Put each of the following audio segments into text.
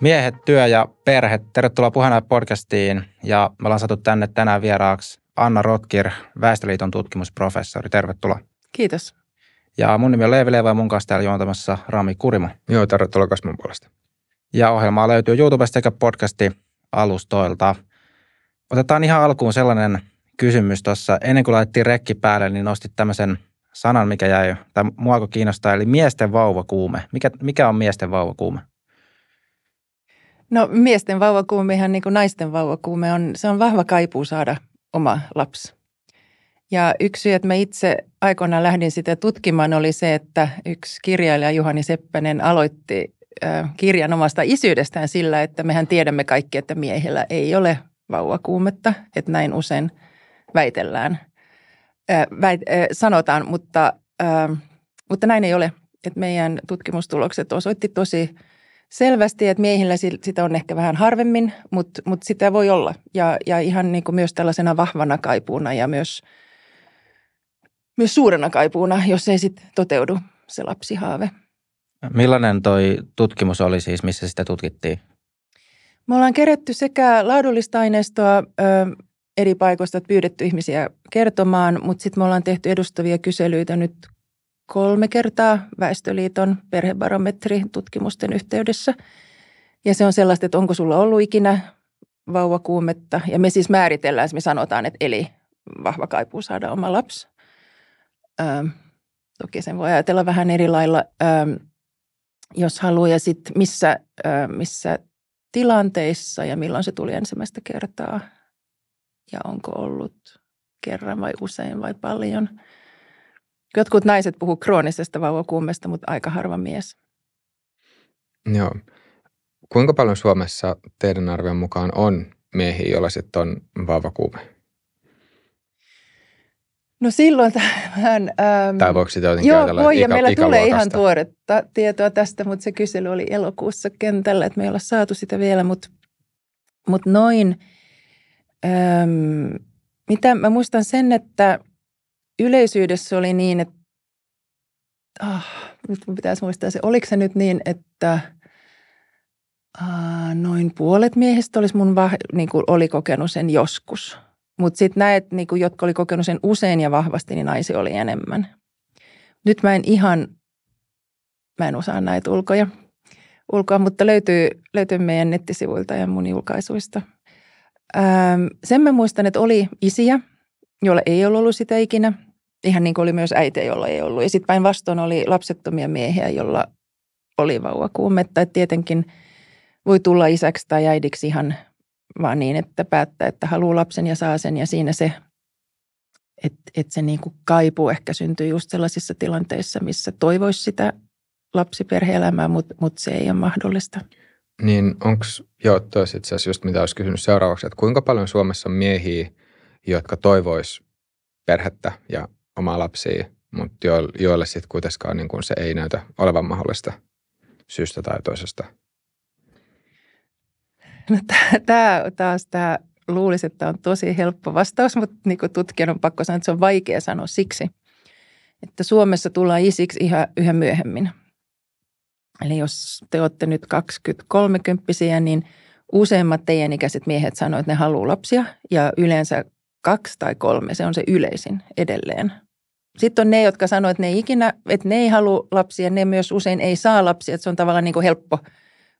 Miehet, työ ja perhe, tervetuloa puheenjohtaja podcastiin ja me ollaan saatu tänne tänään vieraaksi Anna Rotkir, Väestöliiton tutkimusprofessori. Tervetuloa. Kiitos. Ja mun nimi on Leevi Leeva ja mun kanssa täällä juontamassa Rami Kurimo. Joo, tervetuloa kasvun puolesta. Ja ohjelmaa löytyy YouTubesta sekä podcasti alustoilta. Otetaan ihan alkuun sellainen kysymys tuossa. Ennen kuin laitettiin rekki päälle, niin nostit tämmöisen sanan, mikä jäi, tai mua kiinnostaa, eli miesten vauvakuume. Mikä, mikä on miesten vauvakuume? No miesten vauvakuume ihan niin kuin naisten vauvakuume on, se on vahva kaipuu saada oma lapsi. Ja yksi syy, että mä itse aikoinaan lähdin sitä tutkimaan, oli se, että yksi kirjailija Juhani Seppänen aloitti kirjan omasta isyydestään sillä, että mehän tiedämme kaikki, että miehillä ei ole vauvakuumetta, että näin usein väitellään, väit, sanotaan, mutta, mutta näin ei ole. Että meidän tutkimustulokset osoitti tosi selvästi, että miehillä sitä on ehkä vähän harvemmin, mutta, mutta sitä voi olla. Ja, ja ihan niin kuin myös tällaisena vahvana kaipuuna ja myös, myös suurena kaipuuna, jos ei sitten toteudu se lapsihaave. Millainen toi tutkimus oli siis, missä sitä tutkittiin? Me ollaan kerätty sekä laadullista aineistoa ö, eri paikoista, että pyydetty ihmisiä kertomaan, mutta sitten me ollaan tehty edustavia kyselyitä nyt kolme kertaa Väestöliiton perhebarometri-tutkimusten yhteydessä. Ja se on sellaista, että onko sulla ollut ikinä vauvakuumetta. Ja me siis määritellään, me sanotaan, että eli vahva kaipuu saada oma lapsi. Öö, toki sen voi ajatella vähän eri lailla, öö, jos haluaa. Ja sitten missä, öö, missä tilanteissa ja milloin se tuli ensimmäistä kertaa. Ja onko ollut kerran vai usein vai paljon – Jotkut naiset puhuu kroonisesta vauvakuumesta, mutta aika harva mies. Joo. Kuinka paljon Suomessa teidän arvion mukaan on miehiä, joilla sitten on vauvakuume? No silloin tähän... Ähm, tai voiko sitä jotenkin Joo, ajatella voi, ja meillä tulee ihan tuoretta tietoa tästä, mutta se kysely oli elokuussa kentällä, että me ei olla saatu sitä vielä, mutta, mutta noin... Ähm, mitä mä muistan sen, että yleisyydessä oli niin, että ah, nyt pitäisi muistaa se, oliko se nyt niin, että ah, noin puolet miehistä olisi mun vah, niin kuin oli kokenut sen joskus. Mutta sitten näet, niin kuin, jotka oli kokenut sen usein ja vahvasti, niin naisi oli enemmän. Nyt mä en ihan, mä en osaa näitä ulkoja, ulkoa, mutta löytyy, löytyy meidän nettisivuilta ja mun julkaisuista. Ähm, sen mä muistan, että oli isiä, joilla ei ollut sitä ikinä ihan niin kuin oli myös äitiä, jolla ei ollut. Ja sitten päinvastoin oli lapsettomia miehiä, jolla oli vauvakuumetta. Et tietenkin voi tulla isäksi tai äidiksi ihan vaan niin, että päättää, että haluaa lapsen ja saa sen. Ja siinä se, että et se niin kuin kaipuu ehkä syntyy just sellaisissa tilanteissa, missä toivoisi sitä lapsiperhe-elämää, mutta mut se ei ole mahdollista. Niin onko, joo, itse asiassa just mitä olisi kysynyt seuraavaksi, että kuinka paljon Suomessa on miehiä, jotka toivois perhettä ja omaa lapsia, mutta jo, joille sitten kuitenkaan niin kun se ei näytä olevan mahdollista syystä tai toisesta? No, tämä taas tämä luulisi, että on tosi helppo vastaus, mutta niin kuin tutkijan on pakko sanoa, että se on vaikea sanoa siksi, että Suomessa tullaan isiksi ihan yhä myöhemmin. Eli jos te olette nyt 20-30, niin useimmat teidän ikäiset miehet sanoivat, että ne haluaa lapsia ja yleensä kaksi tai kolme, se on se yleisin edelleen. Sitten on ne, jotka sanoo, että ne ei ikinä, että ne ei halua lapsia, ne myös usein ei saa lapsia, että se on tavallaan niin kuin helppo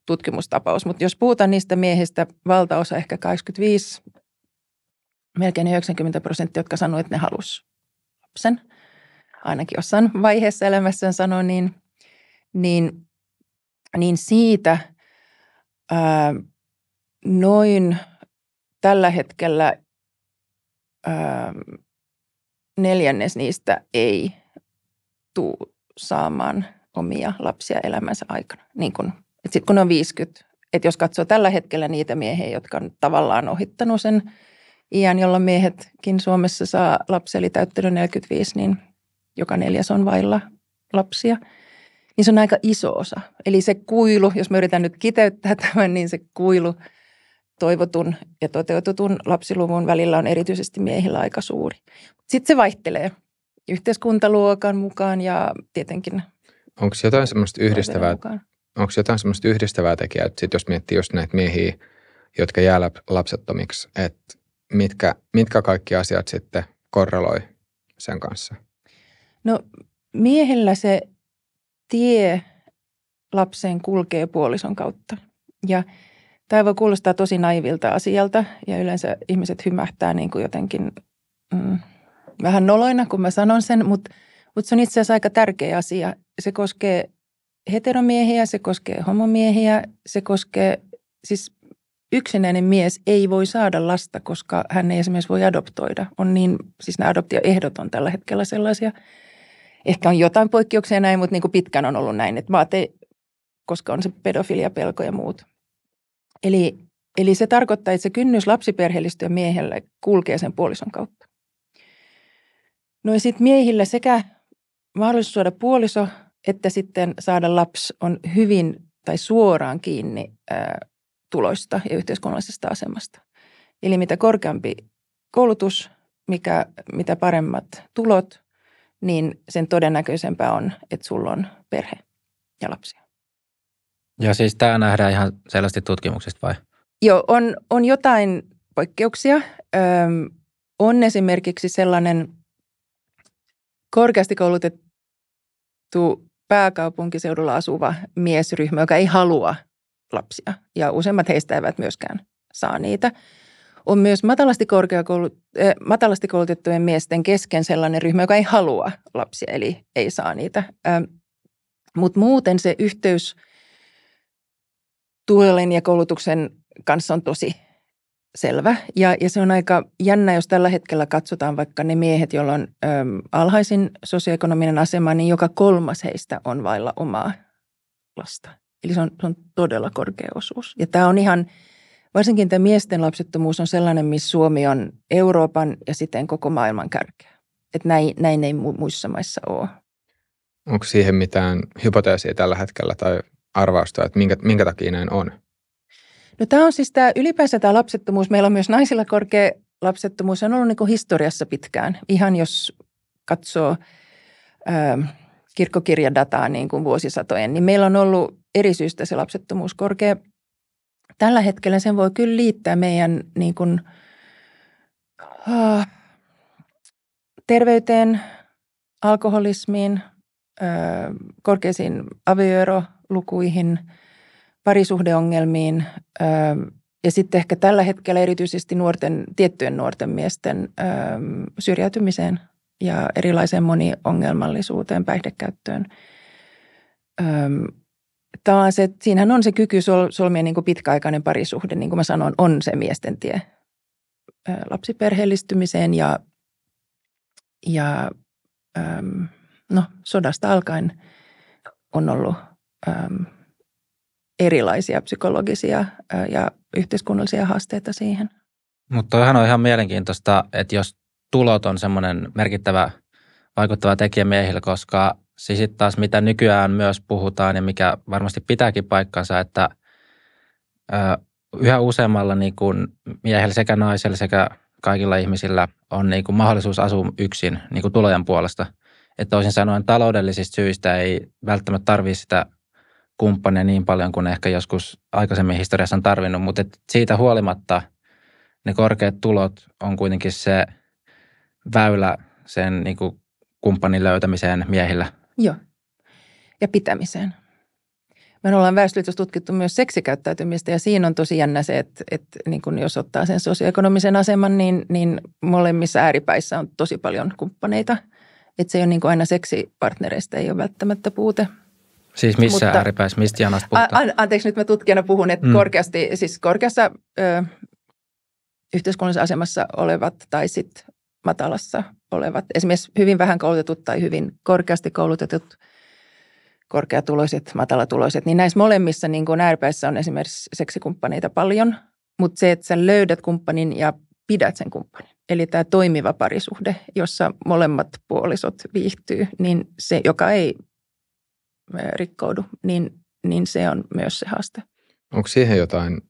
tutkimustapaus. Mutta jos puhutaan niistä miehistä, valtaosa ehkä 85, melkein 90 prosenttia, jotka sanoo, että ne halus lapsen, ainakin jossain vaiheessa elämässään sanoo, niin, niin, niin siitä ää, noin tällä hetkellä ää, neljännes niistä ei tuu saamaan omia lapsia elämänsä aikana. Niin kun, et sit kun on 50, että jos katsoo tällä hetkellä niitä miehiä, jotka on tavallaan ohittanut sen iän, jolla miehetkin Suomessa saa lapsia, eli täyttänyt 45, niin joka neljäs on vailla lapsia. Niin se on aika iso osa. Eli se kuilu, jos me yritän nyt kiteyttää tämän, niin se kuilu – toivotun ja toteutetun lapsiluvun välillä on erityisesti miehillä aika suuri. Sitten se vaihtelee yhteiskuntaluokan mukaan ja tietenkin Onko jotain semmoista yhdistävää onko jotain semmoista yhdistävää tekijää, että sit jos miettii just näitä miehiä, jotka jää lapsettomiksi, että mitkä, mitkä kaikki asiat sitten korreloi sen kanssa? No miehellä se tie lapseen kulkee puolison kautta. Ja tämä voi kuulostaa tosi naivilta asialta ja yleensä ihmiset hymähtää niin kuin jotenkin mm, vähän noloina, kun mä sanon sen, mutta, mutta se on itse asiassa aika tärkeä asia. Se koskee heteromiehiä, se koskee homomiehiä, se koskee, siis yksinäinen mies ei voi saada lasta, koska hän ei esimerkiksi voi adoptoida. On niin, siis nämä adoptioehdot on tällä hetkellä sellaisia. Ehkä on jotain poikkeuksia näin, mutta niin kuin pitkään on ollut näin, että vaate, koska on se pedofiliapelko ja muut. Eli, eli se tarkoittaa, että se kynnys lapsiperheellistyä miehelle kulkee sen puolison kautta. No ja sitten miehillä sekä mahdollisuus suoda puoliso että sitten saada lapsi on hyvin tai suoraan kiinni ää, tuloista ja yhteiskunnallisesta asemasta. Eli mitä korkeampi koulutus, mikä, mitä paremmat tulot, niin sen todennäköisempää on, että sulla on perhe ja lapsia. Ja siis tämä nähdään ihan selvästi tutkimuksista vai? Joo, on, on jotain poikkeuksia. Öm, on esimerkiksi sellainen korkeasti koulutettu pääkaupunkiseudulla asuva miesryhmä, joka ei halua lapsia. Ja useimmat heistä eivät myöskään saa niitä. On myös matalasti, korkeakoulut, äh, matalasti koulutettujen miesten kesken sellainen ryhmä, joka ei halua lapsia, eli ei saa niitä. Ähm, Mutta muuten se yhteys tuolen ja koulutuksen kanssa on tosi selvä. Ja, ja se on aika jännä, jos tällä hetkellä katsotaan vaikka ne miehet, joilla on ö, alhaisin sosioekonominen asema, niin joka kolmas heistä on vailla omaa lasta. Eli se on, se on todella korkea osuus. Ja tämä on ihan, varsinkin tämä miesten lapsettomuus on sellainen, missä Suomi on Euroopan ja sitten koko maailman kärkeä. Että näin, näin ei muissa maissa ole. Onko siihen mitään hypoteesia tällä hetkellä tai arvausta, että minkä, minkä takia näin on? No tämä on siis tämä ylipäänsä tämä lapsettomuus. Meillä on myös naisilla korkea lapsettomuus. Se on ollut niin historiassa pitkään. Ihan jos katsoo ää, ähm, kirkkokirjadataa niin kuin vuosisatojen, niin meillä on ollut eri syystä se lapsettomuus korkea. Tällä hetkellä sen voi kyllä liittää meidän niin kuin, äh, terveyteen, alkoholismiin, äh, korkeisiin avioerolukuihin – parisuhdeongelmiin ja sitten ehkä tällä hetkellä erityisesti nuorten, tiettyjen nuorten miesten syrjäytymiseen ja erilaiseen moniongelmallisuuteen, päihdekäyttöön. Tämä on se, siinähän on se kyky solmia niin kuin pitkäaikainen parisuhde, niin kuin mä sanoin, on se miesten tie lapsiperheellistymiseen ja, ja no, sodasta alkaen on ollut erilaisia psykologisia ja yhteiskunnallisia haasteita siihen. Mutta toihan on ihan mielenkiintoista, että jos tulot on semmoinen merkittävä vaikuttava tekijä miehillä, koska siis sitten taas mitä nykyään myös puhutaan ja mikä varmasti pitääkin paikkansa, että yhä useammalla niin kuin miehellä sekä naisella sekä kaikilla ihmisillä on niin kuin mahdollisuus asua yksin niin kuin tulojen puolesta. Että toisin sanoen taloudellisista syistä ei välttämättä tarvitse sitä kumppania niin paljon kuin ehkä joskus aikaisemmin historiassa on tarvinnut, mutta siitä huolimatta ne korkeat tulot on kuitenkin se väylä sen niin kuin kumppanin löytämiseen miehillä. Joo, ja pitämiseen. Me ollaan väestöliitossa tutkittu myös seksikäyttäytymistä ja siinä on tosi jännä se, että, että niin kun jos ottaa sen sosioekonomisen aseman, niin, niin molemmissa ääripäissä on tosi paljon kumppaneita. Että se ei ole niin aina seksipartnereista, ei ole välttämättä puute – Siis missä Mutta, ääripäissä, mistä janasta puhutaan? A, anteeksi, nyt mä tutkijana puhun, että mm. korkeasti, siis korkeassa ö, yhteiskunnallisessa asemassa olevat tai sitten matalassa olevat, esimerkiksi hyvin vähän koulutetut tai hyvin korkeasti koulutetut, korkeatuloiset, matalatuloiset, niin näissä molemmissa niin kuin ääripäissä on esimerkiksi seksikumppaneita paljon, mutta se, että sä löydät kumppanin ja pidät sen kumppanin, eli tämä toimiva parisuhde, jossa molemmat puolisot viihtyy, niin se, joka ei rikkoudu, niin, niin se on myös se haaste. Onko siihen jotain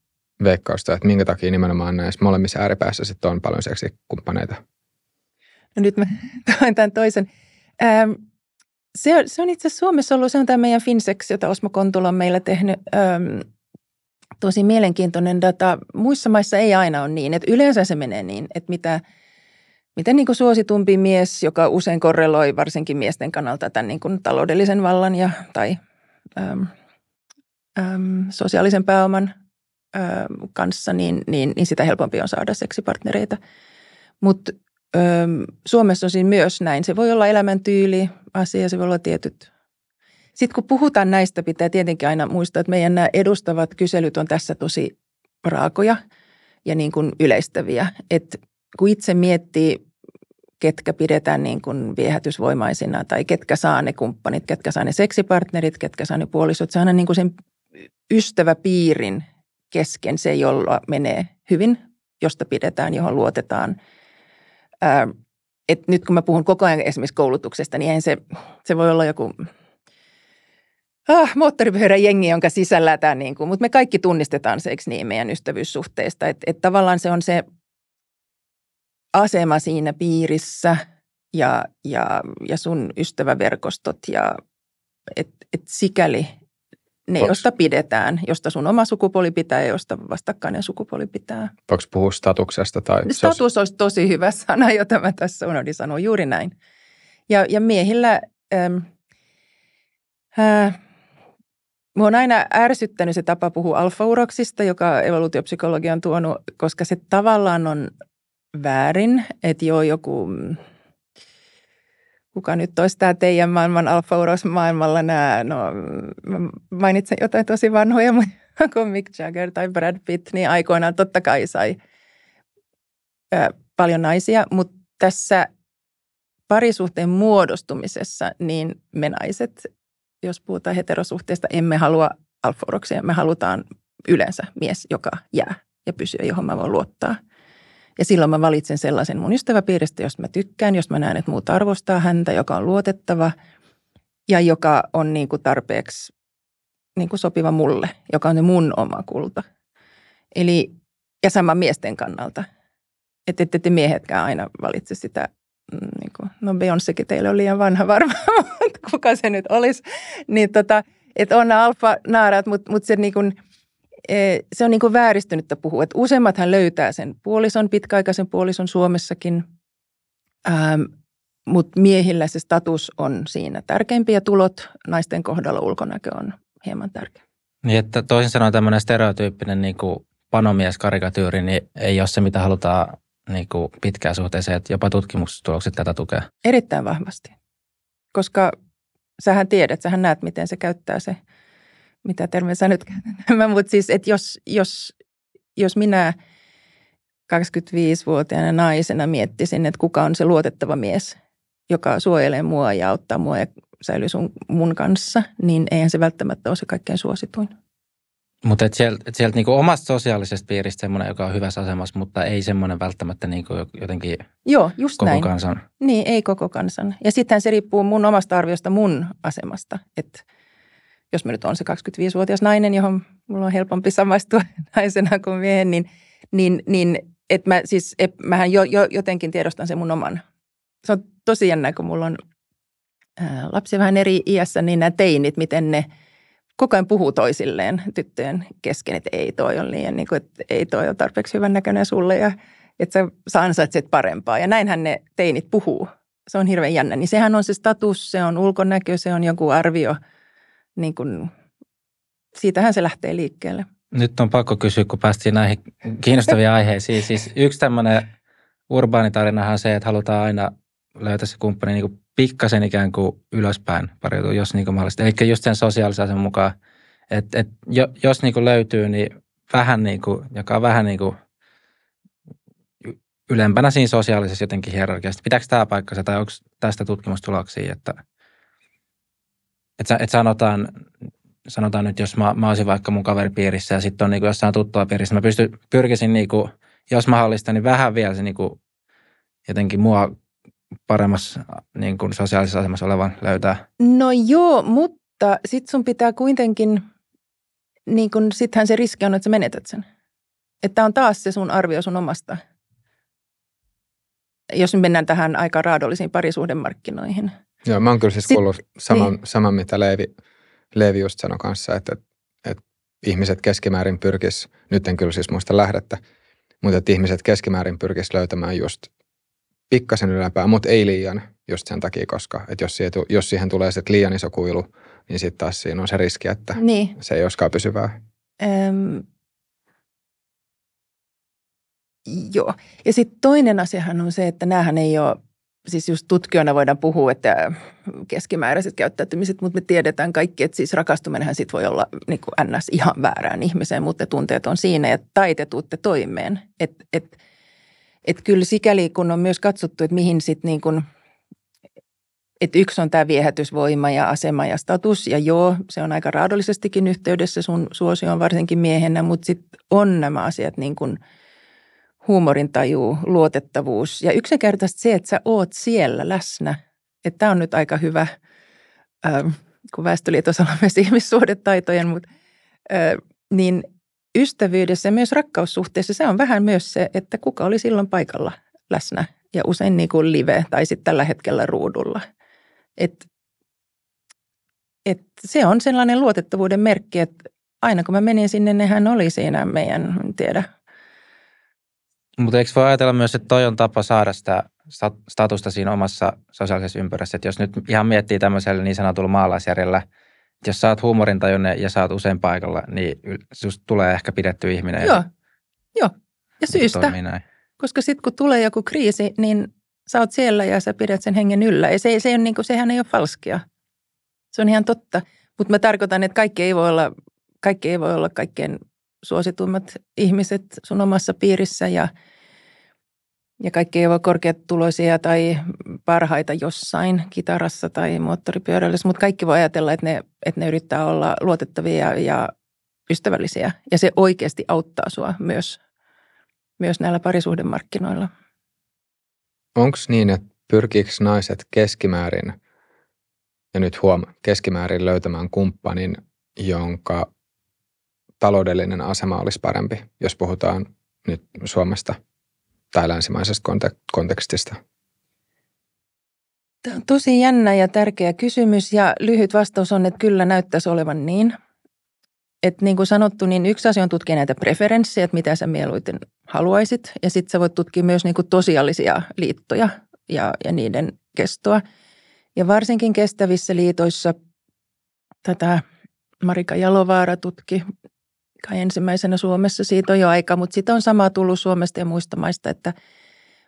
veikkausta, että minkä takia nimenomaan näissä molemmissa ääripäässä sitten on paljon seksikumppaneita? No nyt mä toin tämän toisen. Ähm, se, se on itse asiassa Suomessa ollut, se on tämä meidän Finsex, jota Osmo Kontula on meillä tehnyt, äm, tosi mielenkiintoinen data. Muissa maissa ei aina ole niin, että yleensä se menee niin, että mitä, mitä niin kuin suositumpi mies, joka usein korreloi varsinkin miesten kannalta tämän niin kuin taloudellisen vallan ja, tai äm, äm, sosiaalisen pääoman äm, kanssa, niin, niin, niin sitä helpompi on saada seksipartnereita. Mutta Suomessa on siinä myös näin. Se voi olla elämäntyyli, asia, se voi olla tietyt. Sitten kun puhutaan näistä, pitää tietenkin aina muistaa, että meidän nämä edustavat kyselyt on tässä tosi raakoja ja niin kuin yleistäviä. Että kun itse miettii, ketkä pidetään niin kuin viehätysvoimaisina tai ketkä saa ne kumppanit, ketkä saa ne seksipartnerit, ketkä saa ne puolisot. Se on niin kuin sen ystäväpiirin kesken se, jolla menee hyvin, josta pidetään, johon luotetaan – ää, et nyt kun mä puhun koko ajan esimerkiksi koulutuksesta, niin eihän se, se voi olla joku ah, moottoripyörän jengi, jonka sisällä tämä niin kuin, mutta me kaikki tunnistetaan se, eikö niin, meidän ystävyyssuhteista. Että et tavallaan se on se asema siinä piirissä ja, ja, ja sun ystäväverkostot ja et, et sikäli ne, josta pidetään, josta sun oma sukupuoli pitää ja josta vastakkainen sukupuoli pitää. Voiko puhua statuksesta? Tai Status olisi tosi hyvä sana, jota mä tässä unohdin sanoa juuri näin. Ja, ja miehillä, ähm, äh, Mua on aina ärsyttänyt se tapa puhua alfauroksista, joka evoluutiopsykologia on tuonut, koska se tavallaan on väärin, että joo, joku kuka nyt olisi tämä teidän maailman alfa maailmalla nämä, no mainitsen jotain tosi vanhoja, kuin Mick Jagger tai Brad Pitt, niin aikoinaan totta kai sai ää, paljon naisia, mutta tässä parisuhteen muodostumisessa, niin me naiset, jos puhutaan heterosuhteesta, emme halua alfauroksia. Me halutaan yleensä mies, joka jää ja pysyy, johon mä voin luottaa – ja silloin mä valitsen sellaisen mun ystäväpiiristä, josta mä tykkään, jos mä näen, että muut arvostaa häntä, joka on luotettava ja joka on niin kuin tarpeeksi niin kuin sopiva mulle, joka on se mun oma kulta. Eli, ja sama miesten kannalta. Että ette te miehetkään aina valitse sitä, mm, niin kuin, no Beyoncékin teille on liian vanha varmaan, kuka se nyt olisi. Niin tota, että on alfa-naarat, mutta, mutta se niin kuin – se on niin kuin vääristynyttä puhua. Että useimmathan löytää sen puolison, pitkäaikaisen puolison Suomessakin, ähm, mutta miehillä se status on siinä tärkeimpiä ja tulot naisten kohdalla ulkonäkö on hieman tärkeä. Niin, että toisin sanoen tämmöinen stereotyyppinen niin kuin panomieskarikatyyri niin ei ole se, mitä halutaan niin kuin pitkään suhteeseen, että jopa tutkimustulokset tätä tukea. Erittäin vahvasti, koska sähän tiedät, sähän näet, miten se käyttää se – mitä termiä sä nyt käytän, mutta siis, että jos, jos, jos minä 25-vuotiaana naisena miettisin, että kuka on se luotettava mies, joka suojelee mua ja auttaa mua ja säilyy sun, mun kanssa, niin eihän se välttämättä ole se kaikkein suosituin. Mutta et sieltä, et sieltä niinku omasta sosiaalisesta piiristä semmoinen, joka on hyvässä asemassa, mutta ei semmoinen välttämättä niinku jotenkin Joo, just koko näin. kansan. Niin, ei koko kansan. Ja sittenhän se riippuu mun omasta arviosta mun asemasta. Että jos mä nyt on se 25-vuotias nainen, johon mulla on helpompi samaistua naisena kuin miehen, niin, niin, niin että mä siis, et, mähän jo, jo, jotenkin tiedostan sen mun oman. Se on tosi jännä, kun mulla on ää, lapsi vähän eri iässä, niin nämä teinit, miten ne koko ajan puhuu toisilleen tyttöjen kesken, että ei toi on liian, niin kuin, että ei toi ole tarpeeksi hyvän näköinen sulle ja että sä, sä ansaitset parempaa. Ja näinhän ne teinit puhuu. Se on hirveän jännä. Niin sehän on se status, se on ulkonäkö, se on joku arvio – niin kuin, siitähän se lähtee liikkeelle. Nyt on pakko kysyä, kun päästiin näihin kiinnostaviin aiheisiin. Siis yksi tämmöinen urbaanitarinahan on se, että halutaan aina löytää se kumppani niin kuin pikkasen ikään kuin ylöspäin pariutua, jos niin kuin mahdollista. Eli just sen sosiaalisen aseman mukaan, että, että jos niin kuin löytyy, niin vähän niin kuin, joka on vähän niin kuin ylempänä siinä sosiaalisessa jotenkin hierarkiassa. Pitääkö tämä paikkansa tai onko tästä tutkimustuloksia, että – että et sanotaan, sanotaan nyt, jos mä, mä olisin vaikka mun kaveripiirissä ja sitten on niin kuin jossain tuttua piirissä, mä pystyn, pyrkisin niin kuin, jos mahdollista, niin vähän vielä se niin kuin, jotenkin mua paremmassa niin kuin sosiaalisessa asemassa olevan löytää. No joo, mutta sitten sun pitää kuitenkin, niin kuin, sittenhän se riski on, että sä menetät sen. Että on taas se sun arvio sun omasta. Jos mennään tähän aika raadollisiin parisuhdemarkkinoihin – Joo, mä oon kyllä siis kuullut saman, niin. saman mitä Leevi, Leevi just sanoi kanssa, että, että ihmiset keskimäärin pyrkis, nyt en kyllä siis muista lähdettä, mutta että ihmiset keskimäärin pyrkis löytämään just pikkasen yläpää, mutta ei liian just sen takia, koska että jos, siihen, jos siihen tulee sitten liian iso kuilu, niin sitten taas siinä on se riski, että niin. se ei olisikaan pysyvää. Öm, joo. Ja sitten toinen asiahan on se, että näähän ei ole siis just tutkijoina voidaan puhua, että keskimääräiset käyttäytymiset, mutta me tiedetään kaikki, että siis rakastuminenhan sit voi olla niin kuin ns. ihan väärään ihmiseen, mutta tunteet on siinä, että taitetuutte toimeen. Että et, et kyllä sikäli, kun on myös katsottu, että mihin sitten niin kuin, että yksi on tämä viehätysvoima ja asema ja status, ja joo, se on aika raadollisestikin yhteydessä sun suosioon varsinkin miehenä, mutta sitten on nämä asiat niin kuin – huumorintaju, luotettavuus ja yksinkertaisesti se, että sä oot siellä läsnä. Että tämä on nyt aika hyvä, äh, kun Väestöliitossa on myös ihmissuhdetaitojen, mutta äh, niin ystävyydessä ja myös rakkaussuhteessa se on vähän myös se, että kuka oli silloin paikalla läsnä ja usein niin kuin live tai sitten tällä hetkellä ruudulla. Et, et se on sellainen luotettavuuden merkki, että aina kun mä menin sinne, nehän oli siinä meidän, en tiedä, mutta eikö voi ajatella myös, että toi on tapa saada sitä statusta siinä omassa sosiaalisessa ympyrässä, että jos nyt ihan miettii tämmöisellä niin sanotulla maalaisjärjellä, että jos sä oot ja sä oot usein paikalla, niin susta tulee ehkä pidetty ihminen. Joo, joo. Ja syystä. Koska sitten kun tulee joku kriisi, niin sä oot siellä ja sä pidät sen hengen yllä. Ja se, se on niin kuin, sehän ei ole falskia. Se on ihan totta. Mutta mä tarkoitan, että kaikki ei voi olla, kaikki ei voi olla kaikkein suosituimmat ihmiset sun omassa piirissä ja, ja kaikki ei ole korkeatuloisia tai parhaita jossain kitarassa tai moottoripyörällä, mutta kaikki voi ajatella, että ne, että ne yrittää olla luotettavia ja ystävällisiä ja se oikeasti auttaa sua myös, myös näillä parisuhdemarkkinoilla. Onko niin, että pyrkiikö naiset keskimäärin, ja nyt huom, keskimäärin löytämään kumppanin, jonka taloudellinen asema olisi parempi, jos puhutaan nyt Suomesta tai länsimaisesta kontekstista? Tämä on tosi jännä ja tärkeä kysymys ja lyhyt vastaus on, että kyllä näyttäisi olevan niin. Että niin kuin sanottu, niin yksi asia on tutkia näitä preferenssejä, että mitä sä mieluiten haluaisit. Ja sitten sä voit tutkia myös niin kuin tosiaalisia liittoja ja, ja niiden kestoa. Ja varsinkin kestävissä liitoissa tätä Marika Jalovaara tutki kai ensimmäisenä Suomessa. Siitä on jo aika, mutta sitä on samaa tullut Suomesta ja muista maista, että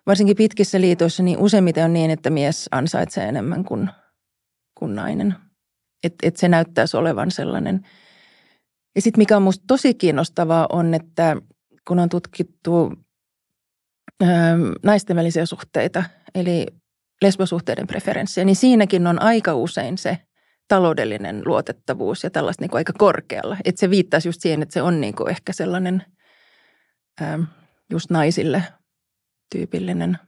varsinkin pitkissä liitoissa niin useimmiten on niin, että mies ansaitsee enemmän kuin, kuin nainen. Että et se näyttäisi olevan sellainen. Ja sitten mikä on minusta tosi kiinnostavaa on, että kun on tutkittu ö, naisten välisiä suhteita, eli lesbosuhteiden preferenssiä, niin siinäkin on aika usein se – taloudellinen luotettavuus ja tällaista niin kuin aika korkealla. Että se viittaisi just siihen, että se on niin kuin ehkä sellainen ää, just naisille tyypillinen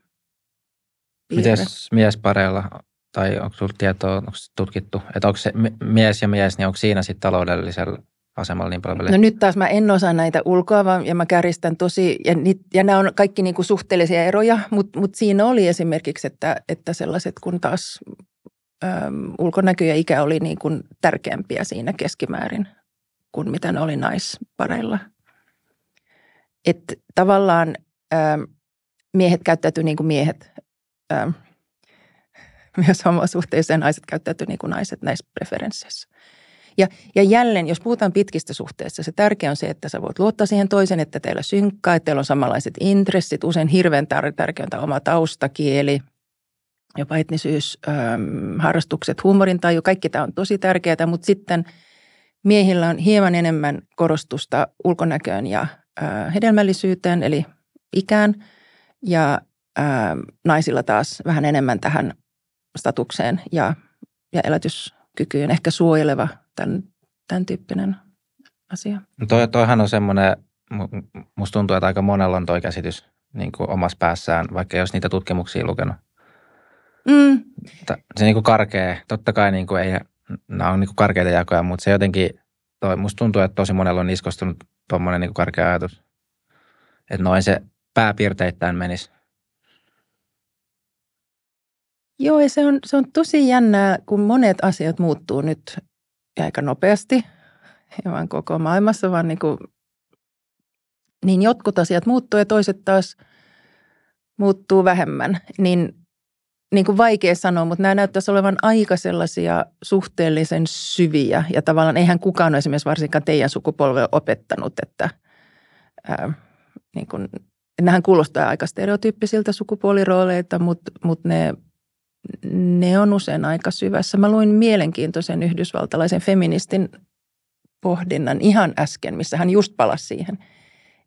piirre. Miten miespareilla, tai onko sinulla tietoa, onko tutkittu, että onko se mies ja mies, niin onko siinä sitten taloudellisella asemalla niin paljon No nyt taas mä en osaa näitä ulkoa, vaan, ja mä käristän tosi, ja, niit, ja nämä on kaikki niin kuin suhteellisia eroja, mutta mut siinä oli esimerkiksi, että, että sellaiset kun taas ulkonäkö ja ikä oli niin kuin tärkeämpiä siinä keskimäärin kuin mitä ne oli naispareilla. Että tavallaan miehet käyttäytyy niin kuin miehet. myös homosuhteissa ja naiset käyttäytyy niin kuin naiset näissä preferensseissä. Ja, ja jälleen, jos puhutaan pitkistä suhteista, se tärkeä on se, että sä voit luottaa siihen toisen, että teillä synkkaa, että teillä on samanlaiset intressit. Usein hirveän tärkeää on oma taustakieli – jopa etnisyys, ähm, harrastukset, huumorintaju, kaikki tämä on tosi tärkeää, mutta sitten miehillä on hieman enemmän korostusta ulkonäköön ja äh, hedelmällisyyteen, eli ikään, ja äh, naisilla taas vähän enemmän tähän statukseen ja, ja elätyskykyyn, ehkä suojeleva tämän, tämän tyyppinen asia. No toi, toihan on semmoinen, musta tuntuu, että aika monella on toi käsitys niin kuin omassa päässään, vaikka jos niitä tutkimuksia lukenut. Mm. Se niin kuin karkea, totta kai niin kuin ei, nämä on niin kuin karkeita jakoja, mutta se jotenkin, toi, musta tuntuu, että tosi monella on iskostunut tuommoinen niin karkea ajatus. Että noin se pääpiirteittäin menisi. Joo, ja se on, se on tosi jännää, kun monet asiat muuttuu nyt aika nopeasti, ei vaan koko maailmassa, vaan niin, kuin, niin jotkut asiat muuttuu ja toiset taas muuttuu vähemmän. Niin, niin kuin vaikea sanoa, mutta nämä näyttäisi olevan aika sellaisia suhteellisen syviä ja tavallaan eihän kukaan ole esimerkiksi varsinkaan teidän sukupolvelle opettanut, että ää, niin kuin, nämähän kuulostaa aika stereotyyppisiltä sukupuolirooleilta, mutta, mutta ne ne on usein aika syvässä. Mä luin mielenkiintoisen yhdysvaltalaisen feministin pohdinnan ihan äsken, missä hän just palasi siihen.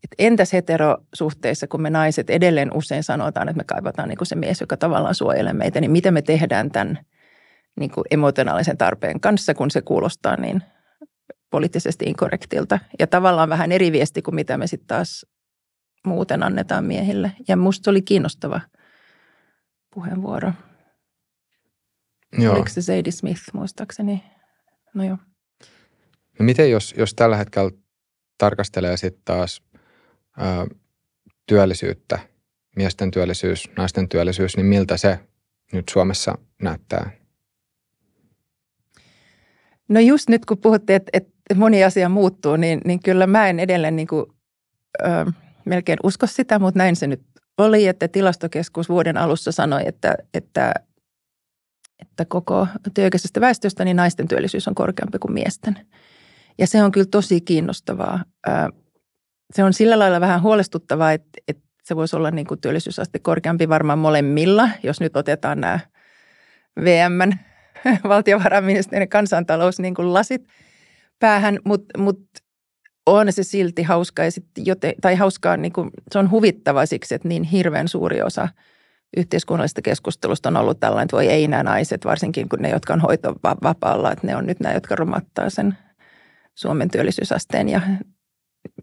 Että entäs heterosuhteissa, kun me naiset edelleen usein sanotaan, että me kaivataan niin kuin se mies, joka tavallaan suojelee meitä, niin miten me tehdään tämän niin kuin emotionaalisen tarpeen kanssa, kun se kuulostaa niin poliittisesti inkorrektilta. Ja tavallaan vähän eri viesti kuin mitä me sitten taas muuten annetaan miehille. Ja musta se oli kiinnostava puheenvuoro. Joo. Oliko se Zadie Smith muistaakseni? No joo. No miten jos, jos tällä hetkellä tarkastelee sitten taas ää, työllisyyttä, miesten työllisyys, naisten työllisyys, niin miltä se nyt Suomessa näyttää? No just nyt kun puhutte, että, että moni asia muuttuu, niin, niin kyllä mä en edelleen niin kuin, ö, melkein usko sitä, mutta näin se nyt oli, että tilastokeskus vuoden alussa sanoi, että, että että koko työikäisestä väestöstä niin naisten työllisyys on korkeampi kuin miesten. Ja se on kyllä tosi kiinnostavaa. Se on sillä lailla vähän huolestuttavaa, että, että se voisi olla niin kuin työllisyysaste korkeampi varmaan molemmilla, jos nyt otetaan nämä VMn valtiovarainministerin kansantalous niin kuin lasit päähän, mutta mut on se silti hauska ja sit joten, tai hauskaa, niin kuin, se on huvittava siksi, että niin hirveän suuri osa – yhteiskunnallisesta keskustelusta on ollut tällainen, että voi ei nämä naiset, varsinkin kun ne, jotka on hoitovapaalla, että ne on nyt nämä, jotka romattaa sen Suomen työllisyysasteen ja,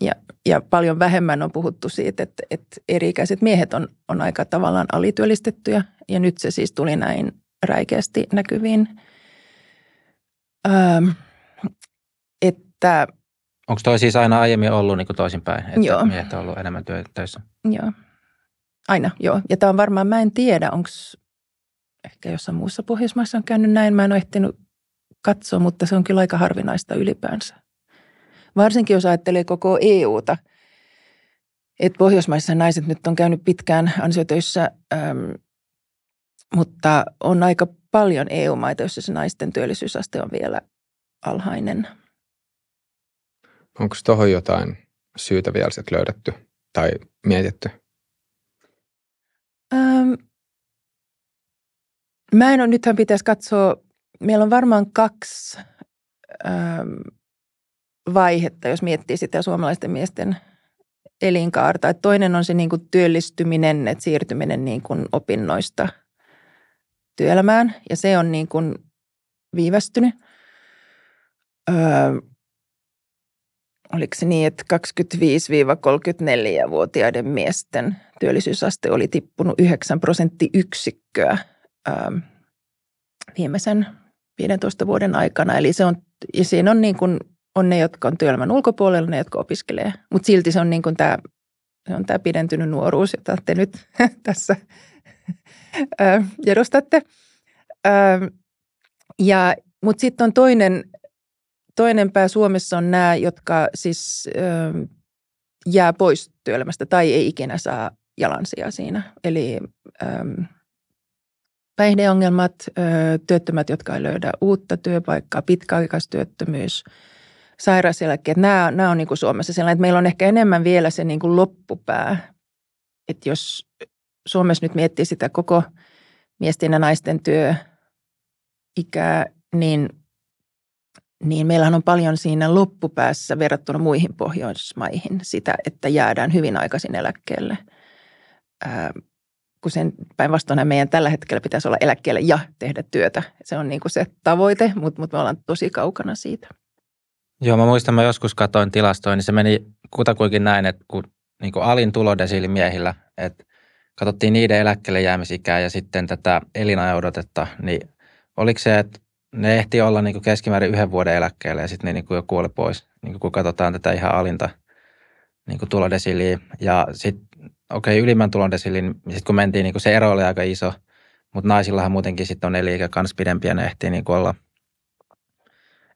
ja, ja paljon vähemmän on puhuttu siitä, että, että eri-ikäiset miehet on, on aika tavallaan alityöllistettyjä ja nyt se siis tuli näin räikeästi näkyviin. Öm, että Onko toi siis aina aiemmin ollut niin toisinpäin, että joo. miehet on ollut enemmän töissä? Joo. Aina, joo. Ja tämä on varmaan, mä en tiedä, onko ehkä jossain muussa Pohjoismaissa on käynyt näin. Mä en ole ehtinyt katsoa, mutta se on kyllä aika harvinaista ylipäänsä. Varsinkin jos ajattelee koko EUta, että Pohjoismaissa naiset nyt on käynyt pitkään ansiotöissä, ähm, mutta on aika paljon EU-maita, joissa se naisten työllisyysaste on vielä alhainen. Onko tuohon jotain syytä vielä löydetty tai mietitty? Ähm, mä en ole, nythän pitäisi katsoa, meillä on varmaan kaksi ähm, vaihetta, jos miettii sitä suomalaisten miesten elinkaarta. Et toinen on se niin kuin työllistyminen, että siirtyminen niin kuin opinnoista työelämään ja se on niin kuin viivästynyt. Öö, oliko se niin, että 25-34-vuotiaiden miesten työllisyysaste oli tippunut 9 prosenttiyksikköä ähm, viimeisen 15 vuoden aikana. Eli se on, ja siinä on, niin kuin, on ne, jotka on työelämän ulkopuolella, ne, jotka opiskelee. Mutta silti se on niin kuin tämä, se on tämä pidentynyt nuoruus, jota te nyt tässä edustatte. Ja, mutta sitten on toinen Toinen pää Suomessa on nämä, jotka siis jää pois työelämästä tai ei ikinä saa jalansia siinä. Eli päihdeongelmat, ö, työttömät, jotka ei löydä uutta työpaikkaa, pitkäaikaistyöttömyys, sairauseläkkeet. Nämä, nämä on niin kuin Suomessa sellainen, että meillä on ehkä enemmän vielä se niin kuin loppupää. Että jos Suomessa nyt miettii sitä koko miesten ja naisten työikää, niin – niin meillähän on paljon siinä loppupäässä verrattuna muihin Pohjoismaihin sitä, että jäädään hyvin aikaisin eläkkeelle. Ää, kun sen päinvastoin meidän tällä hetkellä pitäisi olla eläkkeelle ja tehdä työtä. Se on niin kuin se tavoite, mutta, mutta me ollaan tosi kaukana siitä. Joo, mä muistan, mä joskus katsoin tilastoja, niin se meni kutakuinkin näin, että kun niin kuin alin tulodesiili miehillä, että katsottiin niiden eläkkeelle jäämisikää ja sitten tätä elinajaodotetta, niin oliko se, että ne ehti olla niin kuin keskimäärin yhden vuoden eläkkeelle ja sitten ne niin kuin jo kuoli pois, niin kuin kun katsotaan tätä ihan alinta niin kuin tulodesiliä. Ja sitten okei, okay, ylimmän tulodesiliin, niin sitten kun mentiin, niin kuin se ero oli aika iso, Mutta naisillahan muutenkin sitten on eli kanssa pidempiä, ne ehtii niin olla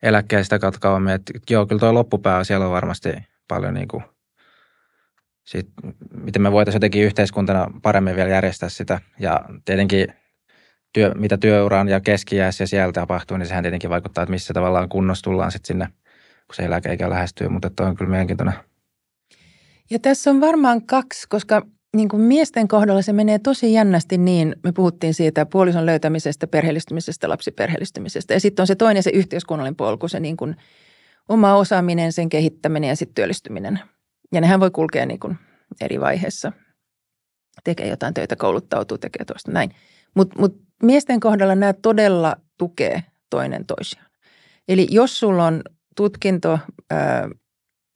eläkkeellä sitä kautta kauemmin. Et joo, kyllä tuo loppupää siellä on varmasti paljon niin kuin, sit, miten me voitaisiin jotenkin yhteiskuntana paremmin vielä järjestää sitä. Ja tietenkin työ, mitä työuraan ja keskiässä ja siellä tapahtuu, niin sehän tietenkin vaikuttaa, että missä tavallaan kunnossa tullaan sitten sinne, kun se eläkeikä lähestyy. Mutta toi on kyllä mielenkiintoinen. Ja tässä on varmaan kaksi, koska niin kuin miesten kohdalla se menee tosi jännästi niin, me puhuttiin siitä puolison löytämisestä, perheellistymisestä, lapsiperheellistymisestä. Ja sitten on se toinen, se yhteiskunnallinen polku, se niin kuin oma osaaminen, sen kehittäminen ja sitten työllistyminen. Ja nehän voi kulkea niin kuin eri vaiheissa. Tekee jotain töitä, kouluttautuu, tekee toista näin. Mutta mut miesten kohdalla nämä todella tukee toinen toisiaan. Eli jos sulla on tutkinto ää,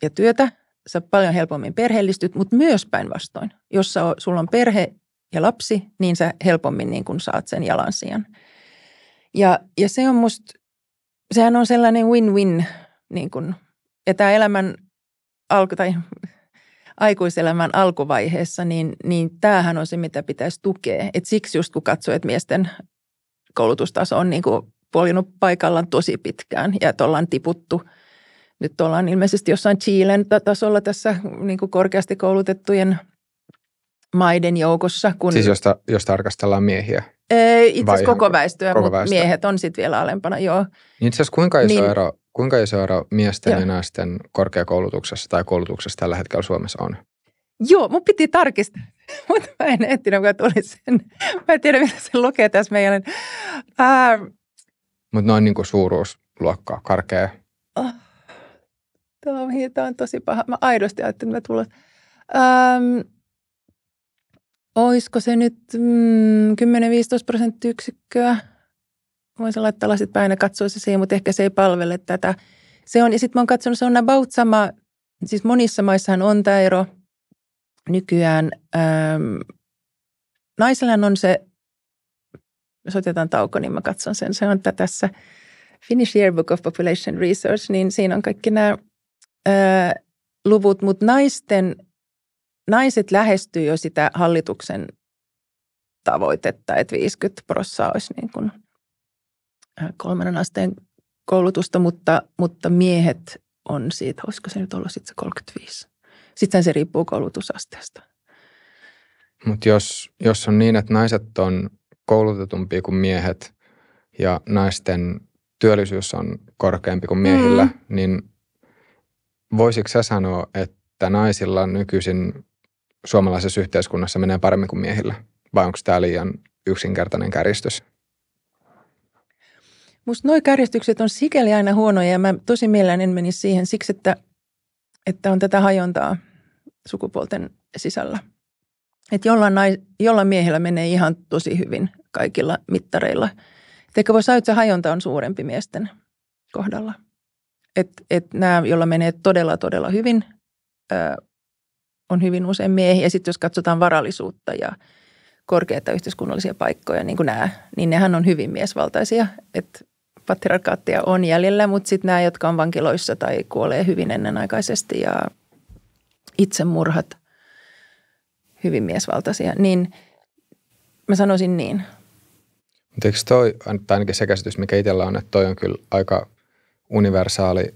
ja työtä, sä paljon helpommin perheellistyt, mutta myös päinvastoin. Jos sä, sulla on perhe ja lapsi, niin sä helpommin niin kun saat sen jalansijan. Ja, ja se on musta, sehän on sellainen win-win, niin kun, ja tämä elämän alku, tai aikuiselämän alkuvaiheessa, niin, niin tämähän on se, mitä pitäisi tukea. Et siksi just kun katsoo, että miesten koulutustaso on niin kuin poljunut paikallaan tosi pitkään ja että ollaan tiputtu – nyt ollaan ilmeisesti jossain Chilen tasolla tässä niin kuin korkeasti koulutettujen maiden joukossa. Kun... Siis josta, jos tarkastellaan miehiä? Itse asiassa koko väestöä, koko mutta miehet on sitten vielä alempana, joo. Niin itse asiassa kuinka iso, niin, ero, kuinka iso ero miesten joo. ja naisten korkeakoulutuksessa tai koulutuksessa tällä hetkellä Suomessa on? Joo, mun piti tarkistaa, mutta mä en etsinyt, kun tuli sen. Mä en tiedä, mitä se lukee tässä meidän. Äh, mutta noin niin kuin suuruusluokkaa, karkea. Oh Tämä on, tämä on tosi paha. Mä aidosti ajattelin, että mä tulen. Ähm, olisiko se nyt mm, 10-15 prosenttiyksikköä? Voisin laittaa lasit päin ja katsoa se siihen, mutta ehkä se ei palvele tätä. Se on, ja sitten mä oon katsonut, se on about sama, siis monissa maissahan on tämä ero nykyään. Ähm, naisella on se, jos otetaan tauko, niin mä katson sen. Se on tässä Finnish Yearbook of Population Research, niin siinä on kaikki nämä luvut, mutta naisten, naiset lähestyy jo sitä hallituksen tavoitetta, että 50 prosenttia olisi niin kuin kolmannen asteen koulutusta, mutta, mutta miehet on siitä, olisiko se nyt ollut sitten se 35. Sitten se riippuu koulutusasteesta. Mutta jos, jos on niin, että naiset on koulutetumpia kuin miehet ja naisten työllisyys on korkeampi kuin miehillä, mm. niin voisitko sä sanoa, että naisilla nykyisin suomalaisessa yhteiskunnassa menee paremmin kuin miehillä? Vai onko tämä liian yksinkertainen kärjistys? Musta nuo kärjistykset on sikäli aina huonoja ja mä tosi mielelläni en menisi siihen siksi, että, että on tätä hajontaa sukupuolten sisällä. Että jollain, nais, jollain miehillä menee ihan tosi hyvin kaikilla mittareilla. Ehkä voisi sanoa, että se hajonta on suurempi miesten kohdalla. Että et nämä, joilla menee todella, todella hyvin, ö, on hyvin usein miehiä. Sitten jos katsotaan varallisuutta ja korkeita yhteiskunnallisia paikkoja, niin kuin nämä, niin nehän on hyvin miesvaltaisia. Että patriarkaattia on jäljellä, mutta sitten nämä, jotka on vankiloissa tai kuolee hyvin ennenaikaisesti ja itsemurhat, hyvin miesvaltaisia, niin mä sanoisin niin. Mutta eikö toi, ainakin se käsitys, mikä itsellä on, että toi on kyllä aika universaali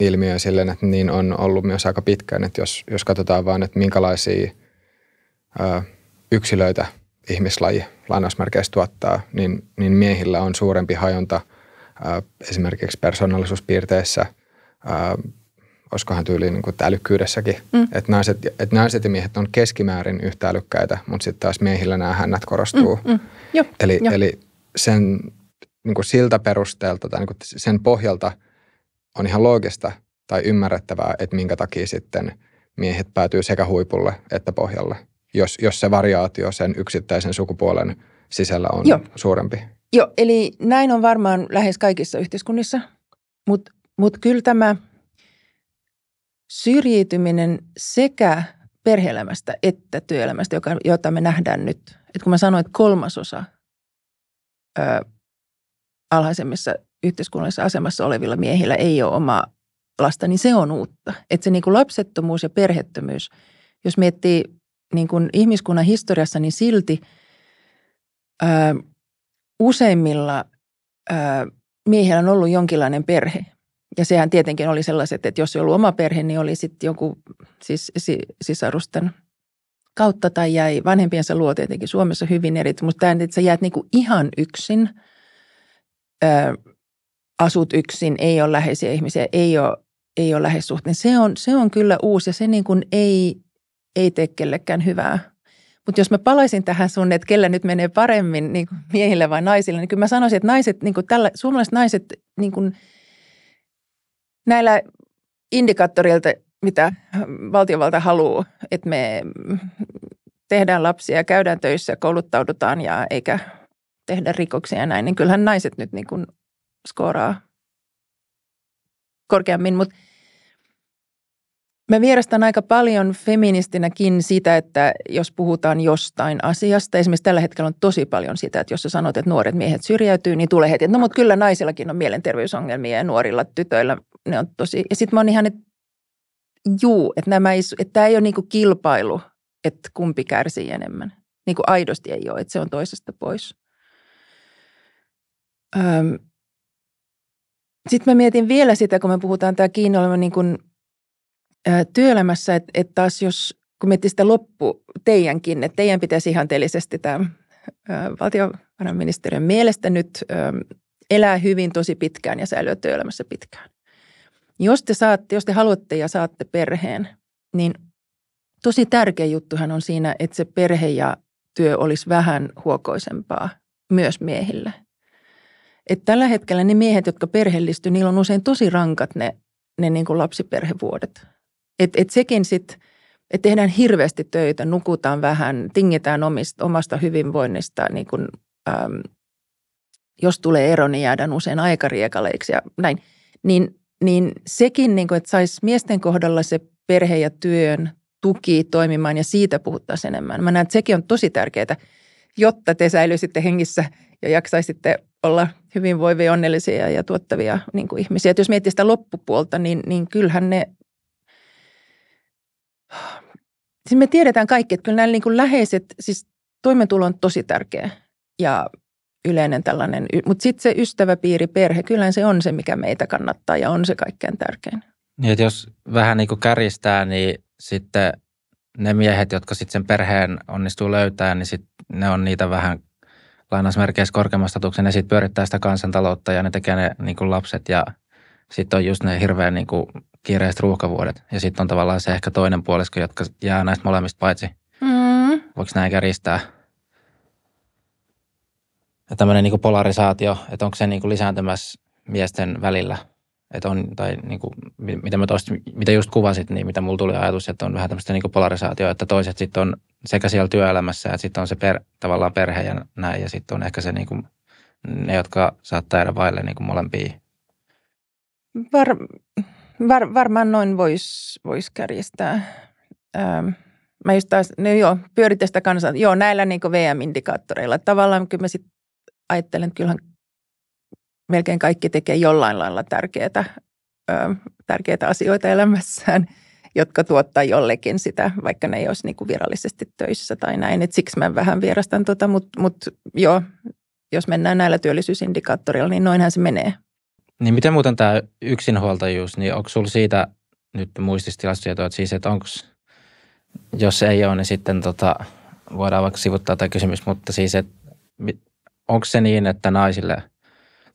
ilmiö silleen, että niin on ollut myös aika pitkään, että jos, jos katsotaan vain, että minkälaisia ö, yksilöitä ihmislaji lainausmerkeissä tuottaa, niin, niin miehillä on suurempi hajonta ö, esimerkiksi persoonallisuuspiirteissä, ö, olisikohan tyyliin niin kuin älykkyydessäkin, mm. että naiset, et naiset ja miehet on keskimäärin yhtä älykkäitä, mutta sitten taas miehillä nämä hännät korostuu. Mm, mm. Jo, eli, jo. eli sen niin kuin siltä perusteelta tai niin kuin sen pohjalta on ihan loogista tai ymmärrettävää, että minkä takia sitten miehet päätyy sekä huipulle että pohjalle, jos, jos se variaatio sen yksittäisen sukupuolen sisällä on Joo. suurempi. Joo, eli näin on varmaan lähes kaikissa yhteiskunnissa, mutta mut kyllä tämä syrjityminen sekä perheelämästä että työelämästä, joka, jota me nähdään nyt. että kun mä sanoin, että kolmasosa ö, alhaisemmissa yhteiskunnallisessa asemassa olevilla miehillä ei ole omaa lasta, niin se on uutta. Että se niin kuin lapsettomuus ja perhettömyys, jos miettii niin kuin ihmiskunnan historiassa, niin silti ö, useimmilla ö, miehillä on ollut jonkinlainen perhe. Ja sehän tietenkin oli sellaiset, että jos ei ollut oma perhe, niin oli sitten joku siis, sisarusten kautta tai jäi vanhempiensa luo tietenkin Suomessa hyvin eri. Mutta tämä, että sä jäät niinku ihan yksin, ö, asut yksin, ei ole läheisiä ihmisiä, ei ole, ei ole läheissuhteen. Se on, se on kyllä uusi ja se niin kuin ei, ei tee kellekään hyvää. Mutta jos mä palaisin tähän sun, että kellä nyt menee paremmin niin kuin miehille vai naisille, niin kyllä mä sanoisin, että naiset, niin kuin tällä, suomalaiset naiset niin kuin näillä indikaattoreilta, mitä valtiovalta haluaa, että me tehdään lapsia, käydään töissä, kouluttaudutaan ja eikä tehdä rikoksia ja näin, niin kyllähän naiset nyt niin kuin skooraa korkeammin, mutta Mä vierastan aika paljon feministinäkin sitä, että jos puhutaan jostain asiasta, esimerkiksi tällä hetkellä on tosi paljon sitä, että jos sä sanot, että nuoret miehet syrjäytyy, niin tulee heti, että no mutta kyllä naisillakin on mielenterveysongelmia ja nuorilla tytöillä ne on tosi. Ja sitten mä oon ihan, että juu, että, nämä ei, että tämä ei ole niinku kilpailu, että kumpi kärsii enemmän. Niin kuin aidosti ei ole, että se on toisesta pois. Öm, sitten mä mietin vielä sitä, kun me puhutaan tämä kiinni oleva niin kuin, ä, työelämässä, että, että taas jos, kun miettii sitä loppu teidänkin, että teidän pitäisi ihanteellisesti tämä valtiovarainministeriön mielestä nyt ä, elää hyvin tosi pitkään ja säilyä työelämässä pitkään. Jos te, saatte, jos te haluatte ja saatte perheen, niin tosi tärkeä juttuhan on siinä, että se perhe ja työ olisi vähän huokoisempaa myös miehille – että tällä hetkellä ne miehet, jotka perheellistyy, niillä on usein tosi rankat ne, ne niin kuin lapsiperhevuodet. Että et sekin sitten, että tehdään hirveästi töitä, nukutaan vähän, tingitään omista, omasta hyvinvoinnista. Niin kuin, äm, jos tulee ero, niin jäädään usein aikariekaleiksi ja näin. Niin, niin sekin, niin kuin, että saisi miesten kohdalla se perhe ja työn tuki toimimaan ja siitä puhuttaisiin enemmän. Mä näen, että sekin on tosi tärkeää, jotta te säilyisitte hengissä ja jaksaisitte olla hyvinvoivia, onnellisia ja tuottavia niin kuin ihmisiä. Et jos miettii sitä loppupuolta, niin, niin kyllähän ne, siis me tiedetään kaikki, että kyllä nämä niin kuin läheiset, siis toimeentulo on tosi tärkeä ja yleinen tällainen, mutta sitten se ystäväpiiri, perhe, kyllähän se on se, mikä meitä kannattaa ja on se kaikkein tärkein. Niin, että jos vähän niin kuin käristää, niin sitten ne miehet, jotka sitten sen perheen onnistuu löytämään, niin sit ne on niitä vähän lainausmerkeissä korkeamman statuksen, ne sitten pyörittää sitä kansantaloutta ja ne tekee ne niin kuin lapset ja sitten on just ne hirveän niin kuin kiireiset ruuhkavuodet. Ja sitten on tavallaan se ehkä toinen puolisko, jotka jää näistä molemmista paitsi. Mm. Voiko näin käristää? Ja tämmöinen niin polarisaatio, että onko se niin kuin lisääntymässä miesten välillä – että on, tai niin kuin, mitä, mä tosta, mitä just kuvasit, niin mitä mulla tuli ajatus, että on vähän tämmöistä niin polarisaatio, että toiset sitten on sekä siellä työelämässä, että sitten on se per, tavallaan perhe ja näin, ja sitten on ehkä se niin kuin, ne, jotka saattaa jäädä vaille niin kuin molempia. Var, var, varmaan noin voisi vois kärjistää. Ähm, mä just taas, no joo, pyöritte sitä kansaa, joo, näillä niin VM-indikaattoreilla. Tavallaan kyllä mä sitten ajattelen, että kyllähän melkein kaikki tekee jollain lailla tärkeitä, ö, tärkeitä asioita elämässään, jotka tuottaa jollekin sitä, vaikka ne ei olisi niin kuin virallisesti töissä tai näin. Et siksi mä vähän vierastan tota, mutta mut, joo, jos mennään näillä työllisyysindikaattoreilla, niin noinhan se menee. Niin miten muuten tämä yksinhuoltajuus, niin onko sinulla siitä nyt muististilastotietoa, että siis, että onko, jos ei ole, niin sitten tota, voidaan vaikka sivuttaa tämä kysymys, mutta siis, että onko se niin, että naisille –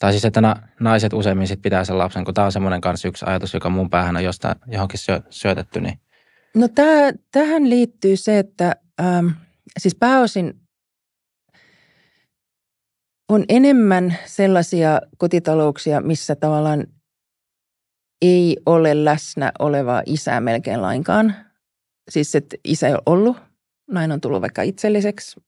tai siis, että naiset useimmin sit pitää sen lapsen, kun tämä on semmoinen kanssa yksi ajatus, joka mun päähän on jostain johonkin syö, syötetty. Niin. No tää, tähän liittyy se, että ähm, siis pääosin on enemmän sellaisia kotitalouksia, missä tavallaan ei ole läsnä olevaa isää melkein lainkaan. Siis, että isä ei ole ollut, näin on tullut vaikka itselliseksi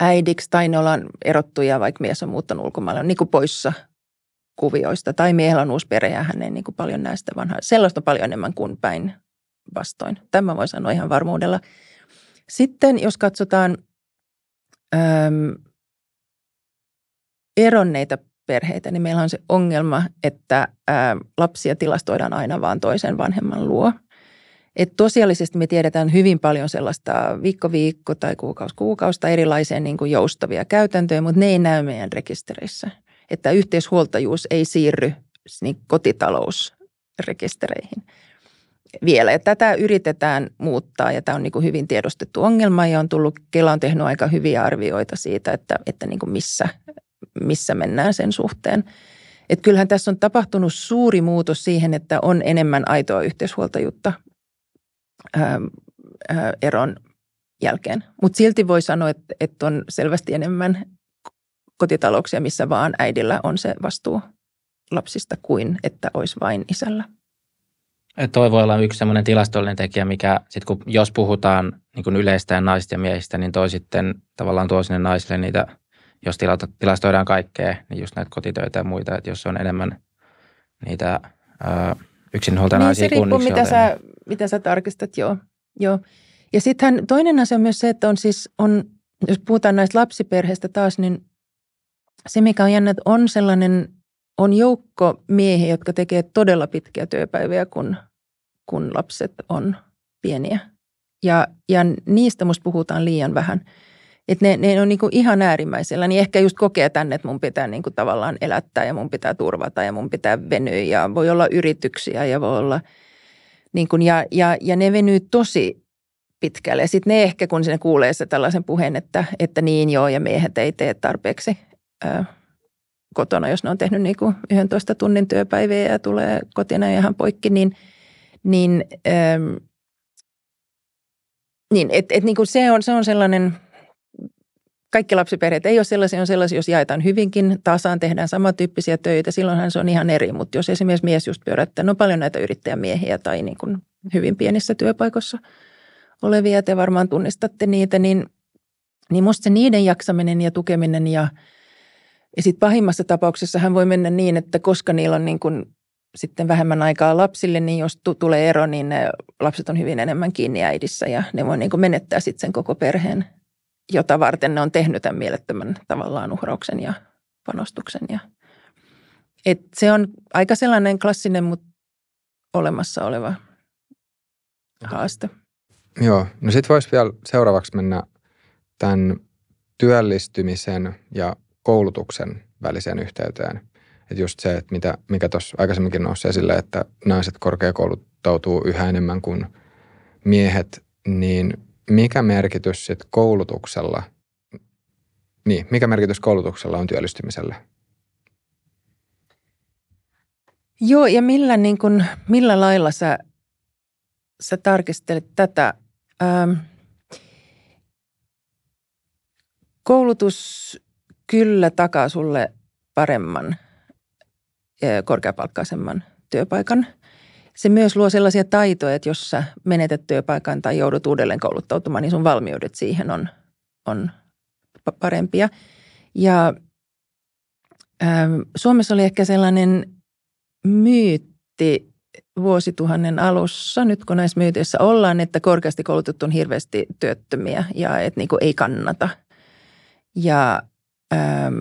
äidiksi tai ne ollaan erottuja, vaikka mies on muuttanut ulkomaille, on niin kuin poissa kuvioista. Tai miehellä on uusi perhe ja hän ei niin kuin paljon näistä vanhaa. Sellaista paljon enemmän kuin päin vastoin. Tämä voi sanoa ihan varmuudella. Sitten jos katsotaan äm, eronneita perheitä, niin meillä on se ongelma, että ä, lapsia tilastoidaan aina vaan toisen vanhemman luo. Et tosiaalisesti me tiedetään hyvin paljon sellaista viikko viikko tai kuukausi kuukausta erilaisia niin kuin joustavia käytäntöjä, mutta ne ei näy meidän rekistereissä. Että yhteishuoltajuus ei siirry niin kotitalousrekistereihin vielä. Ja tätä yritetään muuttaa ja tämä on niin kuin hyvin tiedostettu ongelma ja on tullut, Kela on tehnyt aika hyviä arvioita siitä, että, että niin kuin missä, missä mennään sen suhteen. Että kyllähän tässä on tapahtunut suuri muutos siihen, että on enemmän aitoa yhteishuoltajuutta eron jälkeen. Mutta silti voi sanoa, että, että on selvästi enemmän kotitalouksia, missä vaan äidillä on se vastuu lapsista kuin että olisi vain isällä. Toi voi olla yksi semmoinen tilastollinen tekijä, mikä sitten kun jos puhutaan niin kuin yleistä naisista ja miehistä, niin toi sitten tavallaan tuo sinne naisille niitä, jos tilastoidaan kaikkea, niin just näitä kotitöitä ja muita, että jos on enemmän niitä yksinhuoltajanaisia niin, kuin mitä sä, mitä sä tarkistat, joo. joo. Ja sittenhän toinen asia on myös se, että on siis, on, jos puhutaan näistä lapsiperheistä taas, niin se mikä on jännä, että on sellainen, on joukko miehiä, jotka tekee todella pitkiä työpäiviä, kun kun lapset on pieniä. Ja, ja niistä musta puhutaan liian vähän. Että ne, ne on niinku ihan äärimmäisellä, niin ehkä just kokee tänne, että mun pitää niinku tavallaan elättää ja mun pitää turvata ja mun pitää venyä ja voi olla yrityksiä ja voi olla niin kuin, ja, ja, ja ne venyy tosi pitkälle. Sitten ne ehkä, kun sinne kuulee se tällaisen puheen, että, että niin joo ja miehet ei tee tarpeeksi ää, kotona, jos ne on tehnyt niin kuin 11 tunnin työpäiviä ja tulee kotina ja ihan poikki, niin – niin, ähm, niin et, et niin kuin se, on, se on sellainen, kaikki lapsiperheet ei ole sellaisia, on sellaisia, jos jaetaan hyvinkin, tasaan tehdään samantyyppisiä töitä, silloinhan se on ihan eri, mutta jos esimerkiksi mies just pyörättää, no paljon näitä yrittäjämiehiä tai niin kuin hyvin pienissä työpaikoissa olevia, te varmaan tunnistatte niitä, niin, niin musta se niiden jaksaminen ja tukeminen ja, ja sitten pahimmassa tapauksessa hän voi mennä niin, että koska niillä on niin kuin sitten vähemmän aikaa lapsille, niin jos t- tulee ero, niin ne lapset on hyvin enemmän kiinni äidissä ja ne voi niin kuin menettää sitten sen koko perheen, jota varten ne on tehnyt tämän mielettömän tavallaan uhrauksen ja panostuksen. Ja, et se on aika sellainen klassinen, mutta olemassa oleva haaste. Joo, no sitten voisi vielä seuraavaksi mennä tämän työllistymisen ja koulutuksen väliseen yhteyteen. Että just se, että mitä, mikä tuossa aikaisemminkin nousi esille, että naiset korkeakouluttautuu yhä enemmän kuin miehet, niin mikä merkitys sitten koulutuksella, niin mikä merkitys koulutuksella on työllistymiselle? Joo, ja millä, niin kun, millä lailla sä, sä tarkistelet tätä? Ähm, koulutus kyllä takaa sulle paremman – korkeapalkkaisemman työpaikan. Se myös luo sellaisia taitoja, että jos sä menetät työpaikan tai joudut uudelleen kouluttautumaan, niin sun valmiudet siihen on, on parempia. Ja ähm, Suomessa oli ehkä sellainen myytti vuosituhannen alussa, nyt kun näissä myyteissä ollaan, että korkeasti koulutettu on hirveästi työttömiä ja että niin ei kannata. Ja ähm,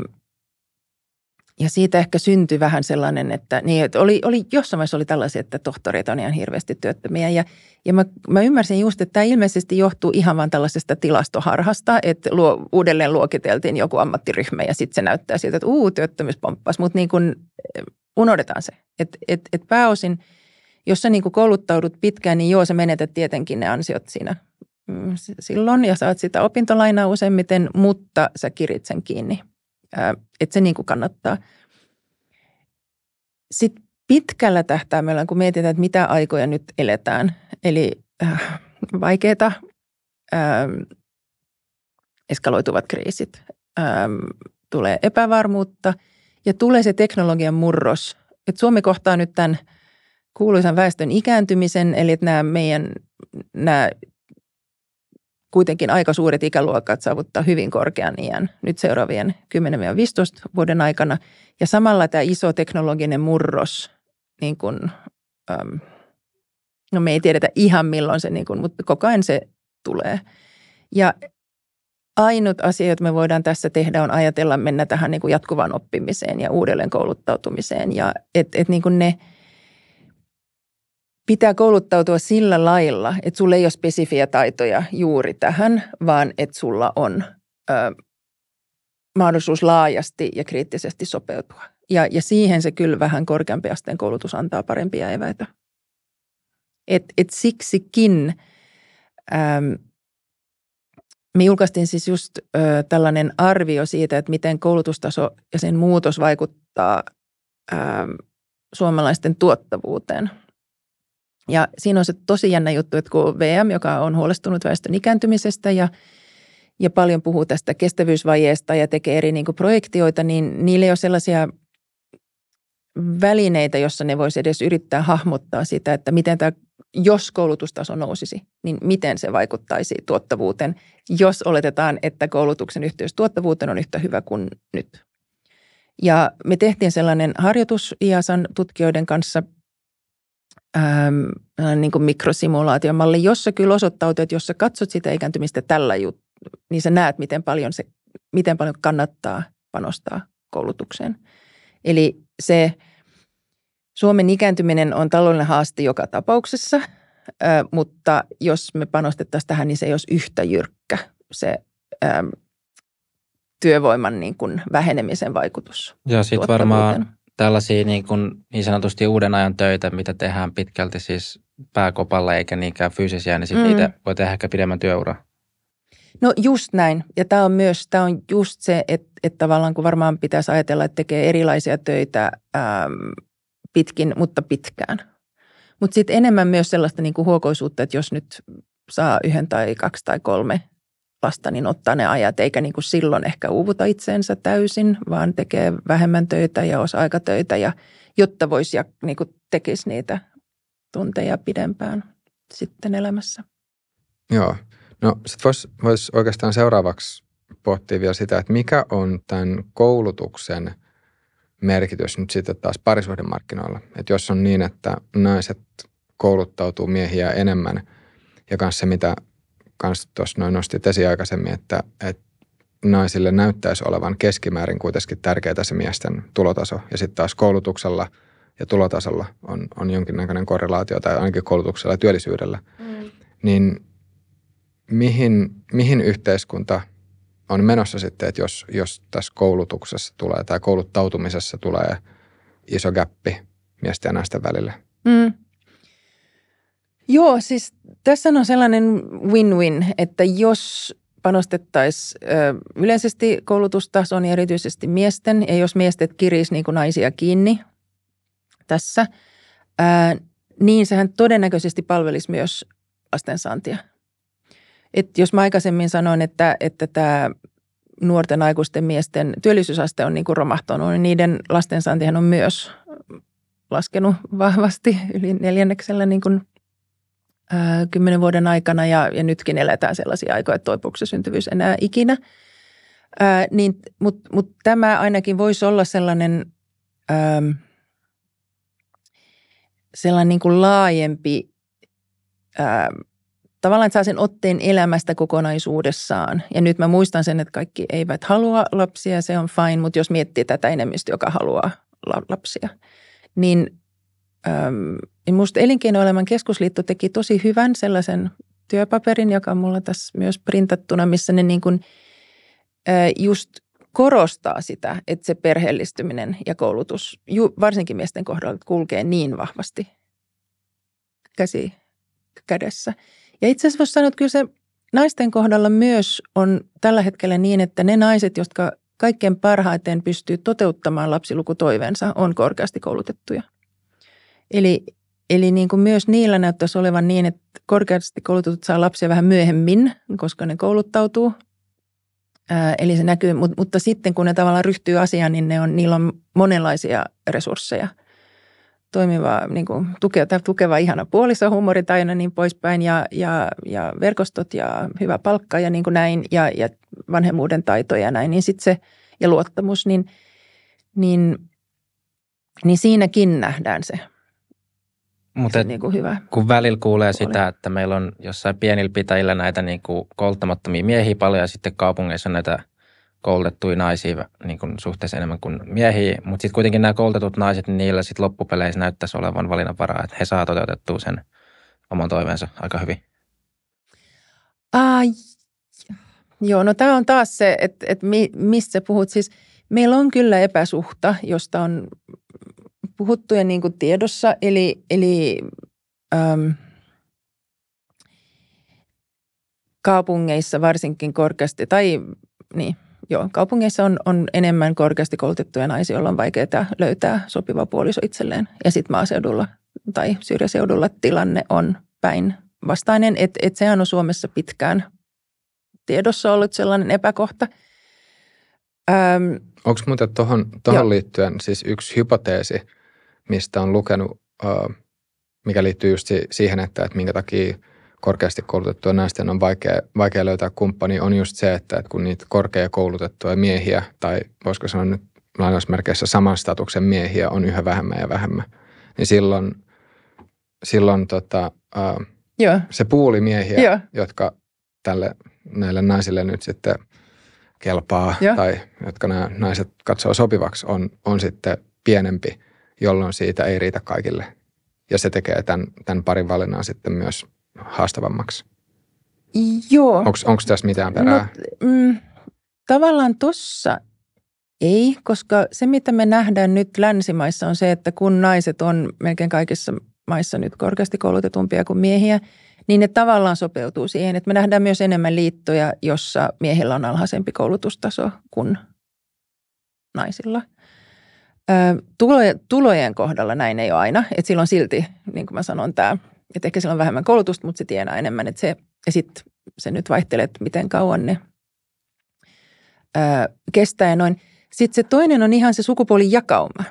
ja siitä ehkä syntyi vähän sellainen, että, niin, että oli, oli, jossain vaiheessa oli tällaisia, että tohtoreita on ihan hirveästi työttömiä. Ja, ja mä, mä ymmärsin just, että tämä ilmeisesti johtuu ihan vain tällaisesta tilastoharhasta, että luo, uudelleen luokiteltiin joku ammattiryhmä ja sitten se näyttää siltä, että uu, työttömyys pomppas. Mutta niin kun, eh, unohdetaan se, että et, et pääosin, jos sä niin kouluttaudut pitkään, niin joo, sä menetät tietenkin ne ansiot siinä mm, silloin ja saat sitä opintolainaa useimmiten, mutta sä kirit sen kiinni että se niin kuin kannattaa. Sitten pitkällä tähtäimellä, kun mietitään, että mitä aikoja nyt eletään, eli äh, vaikeita, äh, eskaloituvat kriisit, äh, tulee epävarmuutta ja tulee se teknologian murros. Että Suomi kohtaa nyt tämän kuuluisan väestön ikääntymisen, eli että nämä meidän nämä kuitenkin aika suuret ikäluokat saavuttaa hyvin korkean iän nyt seuraavien 10-15 vuoden aikana. Ja samalla tämä iso teknologinen murros, niin kuin, äm, no me ei tiedetä ihan milloin se, niin kuin, mutta koko ajan se tulee. Ja ainut asia, jota me voidaan tässä tehdä, on ajatella mennä tähän niin kuin jatkuvaan oppimiseen ja uudelleen kouluttautumiseen. Ja et, et niin ne pitää kouluttautua sillä lailla, että sulla ei ole spesifiä taitoja juuri tähän, vaan että sulla on ö, mahdollisuus laajasti ja kriittisesti sopeutua. Ja, ja siihen se kyllä vähän korkeampi asteen koulutus antaa parempia eväitä. Et, et siksikin äm, me julkaistiin siis just ö, tällainen arvio siitä, että miten koulutustaso ja sen muutos vaikuttaa ö, suomalaisten tuottavuuteen. Ja siinä on se tosi jännä juttu, että kun VM, joka on huolestunut väestön ikääntymisestä ja, ja paljon puhuu tästä kestävyysvajeesta ja tekee eri niin projektioita, niin niillä ei ole sellaisia välineitä, jossa ne voisi edes yrittää hahmottaa sitä, että miten tämä, jos koulutustaso nousisi, niin miten se vaikuttaisi tuottavuuteen, jos oletetaan, että koulutuksen yhteys tuottavuuteen on yhtä hyvä kuin nyt. Ja me tehtiin sellainen harjoitus IASan tutkijoiden kanssa, ähm, niin kuin mikrosimulaatiomalli, jossa kyllä osoittautui, että jos sä katsot sitä ikääntymistä tällä jut, niin sä näet, miten paljon, se, miten paljon kannattaa panostaa koulutukseen. Eli se Suomen ikääntyminen on taloudellinen haaste joka tapauksessa, mutta jos me panostettaisiin tähän, niin se ei olisi yhtä jyrkkä se työvoiman niin kuin vähenemisen vaikutus. Ja sitten varmaan tällaisia niin, kuin niin sanotusti uuden ajan töitä, mitä tehdään pitkälti siis pääkopalla eikä niinkään fyysisiä, niin sitten mm. niitä voi tehdä ehkä pidemmän työura. No just näin. Ja tämä on myös tämä on just se, että, että tavallaan kun varmaan pitäisi ajatella, että tekee erilaisia töitä äm, pitkin, mutta pitkään. Mutta sitten enemmän myös sellaista niin kuin huokoisuutta, että jos nyt saa yhden tai kaksi tai kolme lasta, niin ottaa ne ajat, eikä niin kuin silloin ehkä uuvuta itseensä täysin, vaan tekee vähemmän töitä ja osa-aikatöitä, ja, jotta voisi ja niin kuin tekisi niitä tunteja pidempään sitten elämässä. Joo. No sitten voisi vois oikeastaan seuraavaksi pohtia vielä sitä, että mikä on tämän koulutuksen merkitys nyt sitten taas parisuhdemarkkinoilla. Että jos on niin, että naiset kouluttautuu miehiä enemmän ja kanssa se, mitä kanssa tuossa noin nostit esiin aikaisemmin, että, että naisille näyttäisi olevan keskimäärin kuitenkin tärkeää se miesten tulotaso. Ja sitten taas koulutuksella ja tulotasolla on, on jonkinnäköinen korrelaatio, tai ainakin koulutuksella ja työllisyydellä. Mm. Niin mihin, mihin yhteiskunta on menossa sitten, että jos, jos tässä koulutuksessa tulee tai kouluttautumisessa tulee iso gappi miesten ja naisten välillä? Mm. Joo, siis tässä on sellainen win-win, että jos panostettaisiin yleisesti koulutustason ja erityisesti miesten, ja jos miestet kiris niin naisia kiinni tässä, ää, niin sehän todennäköisesti palvelisi myös lastensaantia. Et jos mä aikaisemmin sanoin, että, että tämä nuorten aikuisten miesten työllisyysaste on niin kuin romahtanut, niin niiden lastensaantihan on myös laskenut vahvasti yli neljänneksellä niin kuin kymmenen vuoden aikana ja, ja nytkin eletään sellaisia aikoja, että toipuuko syntyvyys enää ikinä. niin, Mutta mut tämä ainakin voisi olla sellainen, ää, sellainen niin kuin laajempi, ää, tavallaan että saa sen otteen elämästä kokonaisuudessaan. Ja nyt mä muistan sen, että kaikki eivät halua lapsia, se on fine, mutta jos miettii tätä enemmistö, joka haluaa lapsia, niin äm, Minusta Elinkeinoelämän keskusliitto teki tosi hyvän sellaisen työpaperin, joka on mulla tässä myös printattuna, missä ne niin kuin, just korostaa sitä, että se perheellistyminen ja koulutus, varsinkin miesten kohdalla, kulkee niin vahvasti käsi kädessä. Ja itse asiassa voisi sanoa, että kyllä se naisten kohdalla myös on tällä hetkellä niin, että ne naiset, jotka kaikkein parhaiten pystyy toteuttamaan lapsilukutoiveensa, on korkeasti koulutettuja. Eli Eli niin kuin myös niillä näyttäisi olevan niin, että korkeasti koulutetut saa lapsia vähän myöhemmin, koska ne kouluttautuu. Ää, eli se näkyy, mutta, mutta sitten kun ne tavallaan ryhtyy asiaan, niin ne on, niillä on monenlaisia resursseja. Toimiva, niin kuin, tukeva, tukeva ihana puoliso, huumoritaina niin poispäin ja, ja, ja verkostot ja hyvä palkka ja niin kuin näin ja, ja vanhemmuuden taitoja ja näin. Niin sitten se, ja luottamus, niin, niin, niin siinäkin nähdään se mutta niin kuin hyvä. Kun välillä kuulee puoli. sitä, että meillä on jossain pienillä pitäjillä näitä niin kuin kouluttamattomia miehiä paljon ja sitten kaupungeissa näitä koulutettuja naisia niin kuin suhteessa enemmän kuin miehiä, mutta sitten kuitenkin nämä koulutetut naiset, niin niillä sitten loppupeleissä näyttäisi olevan valinnanvaraa, että he saa toteutettua sen oman toiveensa aika hyvin. Ai, joo, no tämä on taas se, että, että mi, mistä puhut. Siis meillä on kyllä epäsuhta, josta on puhuttu ja niin kuin tiedossa, eli, eli äm, kaupungeissa varsinkin korkeasti, tai niin, joo, kaupungeissa on, on enemmän korkeasti koulutettuja naisia, joilla on vaikeaa löytää sopiva puoliso itselleen. Ja sitten maaseudulla tai syrjäseudulla tilanne on päin vastainen, että et sehän on Suomessa pitkään tiedossa ollut sellainen epäkohta. Öm, Onko muuten tuohon tohon liittyen siis yksi hypoteesi, mistä on lukenut, mikä liittyy just siihen, että, että minkä takia korkeasti koulutettuja naisten on vaikea, vaikea löytää kumppani, on just se, että, että kun niitä korkeakoulutettuja miehiä, tai voisiko sanoa nyt lainausmerkeissä saman statuksen miehiä on yhä vähemmän ja vähemmän, niin silloin, silloin tota, Joo. se puuli miehiä, Joo. jotka tälle, näille naisille nyt sitten kelpaa Joo. tai jotka nämä naiset katsoo sopivaksi, on, on sitten pienempi, jolloin siitä ei riitä kaikille. Ja se tekee tämän, tämän parin valinnan sitten myös haastavammaksi? Joo. Onko tässä mitään perää? No, mm, tavallaan tuossa ei, koska se mitä me nähdään nyt länsimaissa on se, että kun naiset on melkein kaikissa maissa nyt korkeasti koulutetumpia kuin miehiä, niin ne tavallaan sopeutuu siihen, että me nähdään myös enemmän liittoja, jossa miehillä on alhaisempi koulutustaso kuin naisilla. Tulojen kohdalla näin ei ole aina, että silloin silti, niin kuin mä sanon, tämä että ehkä sillä on vähemmän koulutusta, mutta se tienaa enemmän. Että se, ja sitten se nyt vaihtelee, että miten kauan ne ää, kestää ja noin. Sitten se toinen on ihan se sukupuolijakauma.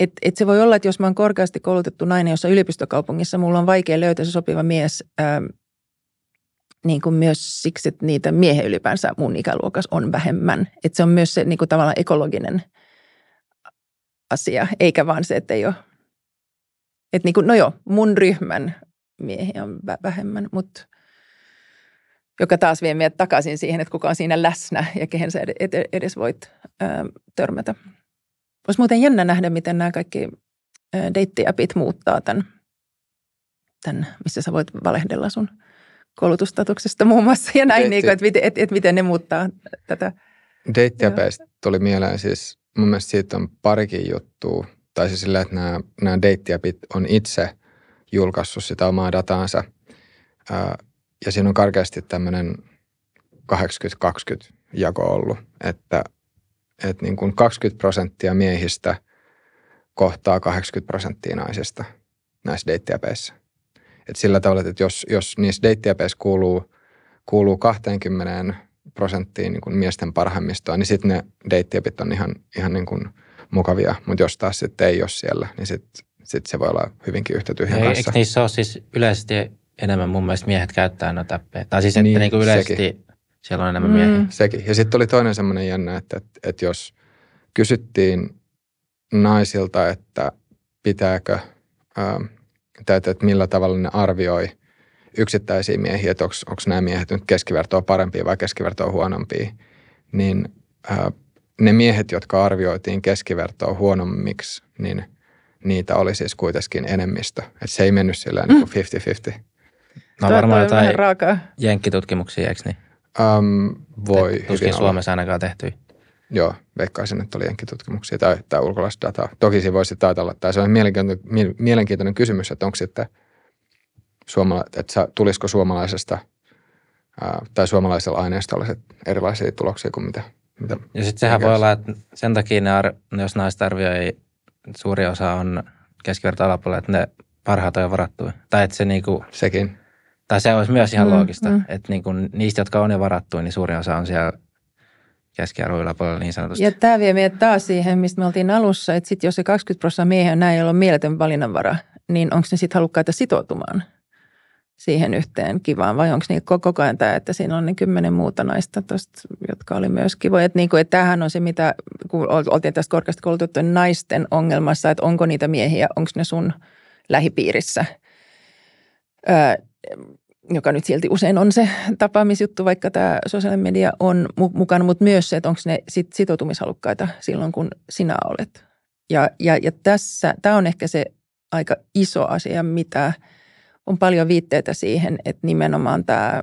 Että et se voi olla, että jos mä oon korkeasti koulutettu nainen jossa yliopistokaupungissa, mulla on vaikea löytää se sopiva mies ää, niin kuin myös siksi, että niitä miehen ylipäänsä mun ikäluokas on vähemmän. Että se on myös se niin kuin tavallaan ekologinen asia, eikä vaan se, että ei ole. Että niin kuin, no joo, mun ryhmän miehiä on vähemmän, mutta joka taas vie meidät takaisin siihen, että kuka on siinä läsnä ja kehen sä edes voit ää, törmätä. Olisi muuten jännä nähdä, miten nämä kaikki deittiäpit muuttaa tämän, tämän, missä sä voit valehdella sun koulutustatuksesta muun muassa ja näin, niin kuin, että, että, että, että miten ne muuttaa tätä. Deittiäpeistä tuli mieleen siis, mun mielestä siitä on parikin juttua, tai siis sillä, että nämä, nämä deittiäpit on itse – julkaissut sitä omaa dataansa. Ja siinä on karkeasti tämmöinen 80-20 jako ollut, että, että niin kuin 20 prosenttia miehistä kohtaa 80 prosenttia naisista näissä deittiäpeissä. Et sillä tavalla, että jos, jos niissä deittiäpeissä kuuluu, kuuluu 20 prosenttiin niin kuin miesten parhaimmistoa, niin sitten ne deittiäpit on ihan, ihan niin kuin mukavia. Mutta jos taas sitten ei ole siellä, niin sitten sitten se voi olla hyvinkin yhtä tyhjän Ei, kanssa. Eikö niissä ole siis yleisesti enemmän mun mielestä miehet käyttää noita appeja? Tai siis että niin, niin kuin yleisesti sekin. siellä on enemmän mm. miehiä. Sekin. Ja sitten oli toinen semmoinen jännä, että, että, että jos kysyttiin naisilta, että pitääkö, ähm, tai että, että millä tavalla ne arvioi yksittäisiä miehiä, että onko nämä miehet nyt keskivertoa parempia vai keskivertoa huonompia, niin äh, ne miehet, jotka arvioitiin keskivertoa huonommiksi, niin – niitä oli siis kuitenkin enemmistö. Että se ei mennyt sillä mm. niin 50-50. No varmaan jotain jenkkitutkimuksia, eikö niin? Um, voi Te, Tuskin Suomessa ainakaan tehty. Joo, veikkaisin, että oli jenkkitutkimuksia tai, tai ulkolaista dataa. Toki se voisi taitella, tai se on mielenkiintoinen, mielenkiintoinen kysymys, että onko sitten suomala, että tulisiko suomalaisesta ää, tai suomalaisella aineistolla erilaisia tuloksia kuin mitä, mitä Ja sitten sehän voi olla, että sen takia ne, ar- jos naiset arvioi suuri osa on keskiverto alapuolella, että ne parhaat on jo varattu. Tai että se niinku, Sekin. Tai se olisi myös ihan mm, loogista, mm. että niinku niistä, jotka on jo varattu, niin suuri osa on siellä keskiarvo yläpuolella niin sanotusti. Ja tämä vie meidät taas siihen, mistä me oltiin alussa, että sit jos se 20 prosenttia miehiä on näin, jolla on mieletön valinnanvara, niin onko ne sitten halukkaita sitoutumaan – siihen yhteen kivaan vai onko niitä koko ajan tämä, että siinä on ne kymmenen muuta naista tosta, jotka oli myös kivoja. Että, niin kuin, että tämähän on se, mitä kun oltiin tästä korkeasti koulutettujen naisten ongelmassa, että onko niitä miehiä, onko ne sun lähipiirissä. Öö, joka nyt silti usein on se tapaamisjuttu, vaikka tämä sosiaalinen media on mukana, mutta myös se, että onko ne sit sitoutumishalukkaita silloin, kun sinä olet. Ja, ja, ja tässä, tämä on ehkä se aika iso asia, mitä on paljon viitteitä siihen, että nimenomaan tämä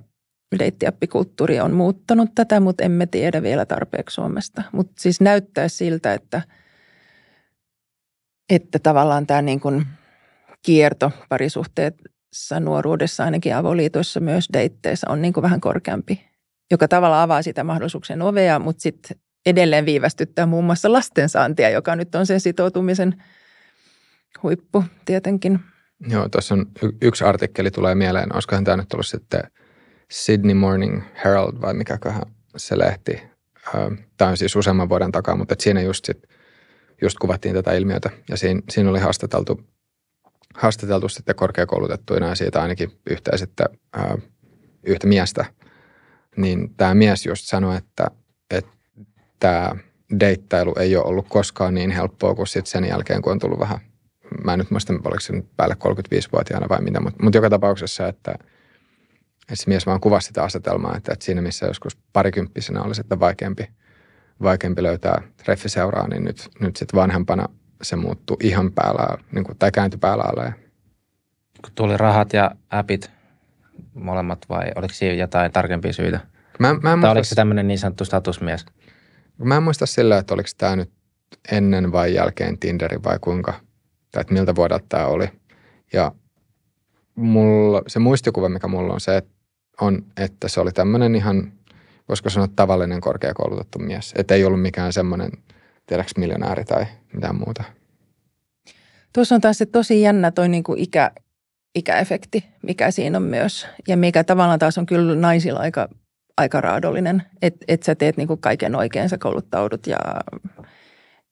deittiappikulttuuri on muuttanut tätä, mutta emme tiedä vielä tarpeeksi Suomesta. Mutta siis näyttää siltä, että, että tavallaan tämä niin kuin kierto parisuhteessa nuoruudessa, ainakin avoliitoissa myös deitteissä on niin kuin vähän korkeampi, joka tavalla avaa sitä mahdollisuuksien ovea, mutta sitten edelleen viivästyttää muun muassa lastensaantia, joka nyt on se sitoutumisen huippu tietenkin. Joo, tuossa on y- yksi artikkeli tulee mieleen. Olisikohan tämä nyt ollut sitten Sydney Morning Herald vai mikäköhän se lehti. Tämä on siis useamman vuoden takaa, mutta siinä just, sit, just kuvattiin tätä ilmiötä ja siinä, siinä oli haastateltu, haastateltu sitten korkeakoulutettuina ja siitä ainakin yhtä, sitten, ää, yhtä miestä. Niin tämä mies just sanoi, että, että tämä deittailu ei ole ollut koskaan niin helppoa kuin sitten sen jälkeen, kun on tullut vähän, mä en nyt muista, oliko se nyt päälle 35-vuotiaana vai mitä, mutta, mutta joka tapauksessa, että – että se mies vaan kuvasi sitä asetelmaa, että, että siinä missä joskus parikymppisenä oli sitten vaikeampi, vaikeampi löytää treffiseuraa, niin nyt, nyt sitten vanhempana se muuttui ihan päällä, niin kuin, tai kääntyi päällä alle. Kun tuli rahat ja appit molemmat vai oliko siinä jotain tarkempia syitä? Mä, mä tai oliko se tämmöinen niin sanottu statusmies? Mä en muista sillä, että oliko tämä nyt ennen vai jälkeen Tinderi vai kuinka, tai että miltä vuodelta tämä oli. Ja mulla, se muistikuva, mikä mulla on se, että on, että se oli tämmöinen ihan, voisiko sanoa tavallinen korkeakoulutettu mies. Että ei ollut mikään semmoinen, tiedäks miljonääri tai mitään muuta. Tuossa on taas se tosi jännä toi niinku ikä, ikäefekti, mikä siinä on myös. Ja mikä tavallaan taas on kyllä naisilla aika, aika raadollinen, että et sä teet niinku kaiken oikein, sä kouluttaudut ja,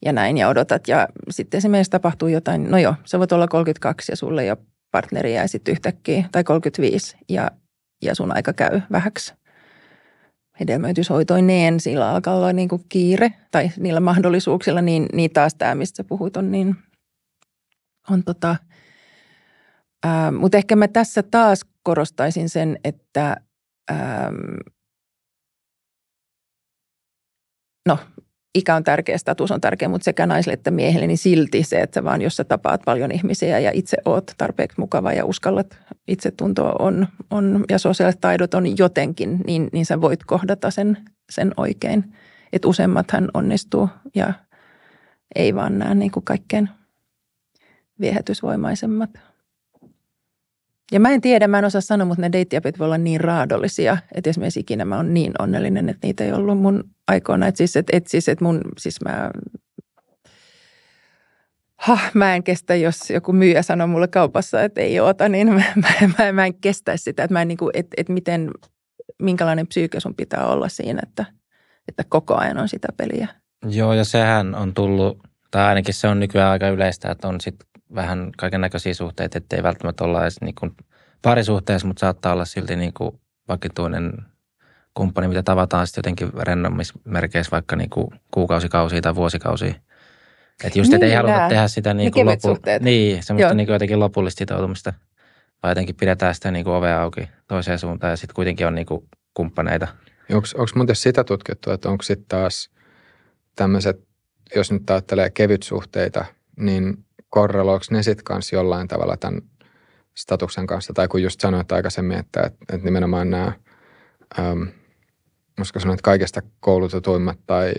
ja näin ja odotat. Ja sitten esimerkiksi tapahtuu jotain, no joo, sä voit olla 32 ja sulle ei ole partneria ja sitten yhtäkkiä, tai 35 ja ja sun aika käy vähäksi hedelmöityshoitoineen, sillä alkaa olla niin kuin kiire tai niillä mahdollisuuksilla, niin, niin taas tämä, mistä puhut, on niin, on tota, mutta ehkä mä tässä taas korostaisin sen, että ää, no ikä on tärkeä, status on tärkeä, mutta sekä naisille että miehille, niin silti se, että vaan jos sä tapaat paljon ihmisiä ja itse oot tarpeeksi mukava ja uskallat itsetuntoa on, on ja sosiaaliset taidot on jotenkin, niin, niin sä voit kohdata sen, sen oikein. Että useimmathan onnistuu ja ei vaan näe niin kuin kaikkein viehätysvoimaisemmat. Ja mä en tiedä, mä en osaa sanoa, mutta ne deittiapit voi olla niin raadollisia, että esimerkiksi ikinä mä oon niin onnellinen, että niitä ei ollut mun aikoina. Että siis, että, että siis, että mun, siis mä, ha, mä en kestä, jos joku myyjä sanoo mulle kaupassa, että ei oota, niin mä, mä, mä, mä en kestä sitä. Että mä en niin kuin, että, että miten, minkälainen psyyke sun pitää olla siinä, että, että koko ajan on sitä peliä. Joo, ja sehän on tullut, tai ainakin se on nykyään aika yleistä, että on sitten vähän kaiken näköisiä suhteita, ettei välttämättä olla edes niin kuin parisuhteessa, mutta saattaa olla silti niin kuin vakituinen kumppani, mitä tavataan sitten jotenkin rennommismerkeissä vaikka niin kuin kuukausikausia tai vuosikausia. Että just, niin, ei haluta tehdä sitä niin kuin lopu, niin, semmoista niin kuin jotenkin lopullista sitoutumista, vaan jotenkin pidetään sitä niin kuin ovea auki toiseen suuntaan ja sitten kuitenkin on niin kuin kumppaneita. Onko muuten sitä tutkittu, että onko sitten taas tämmöiset, jos nyt ajattelee kevytsuhteita, niin korreloiko ne sitten kanssa jollain tavalla tämän statuksen kanssa? Tai kun just sanoit aikaisemmin, että, että nimenomaan nämä, ähm, koska sanoit, kaikista koulutetuimmat tai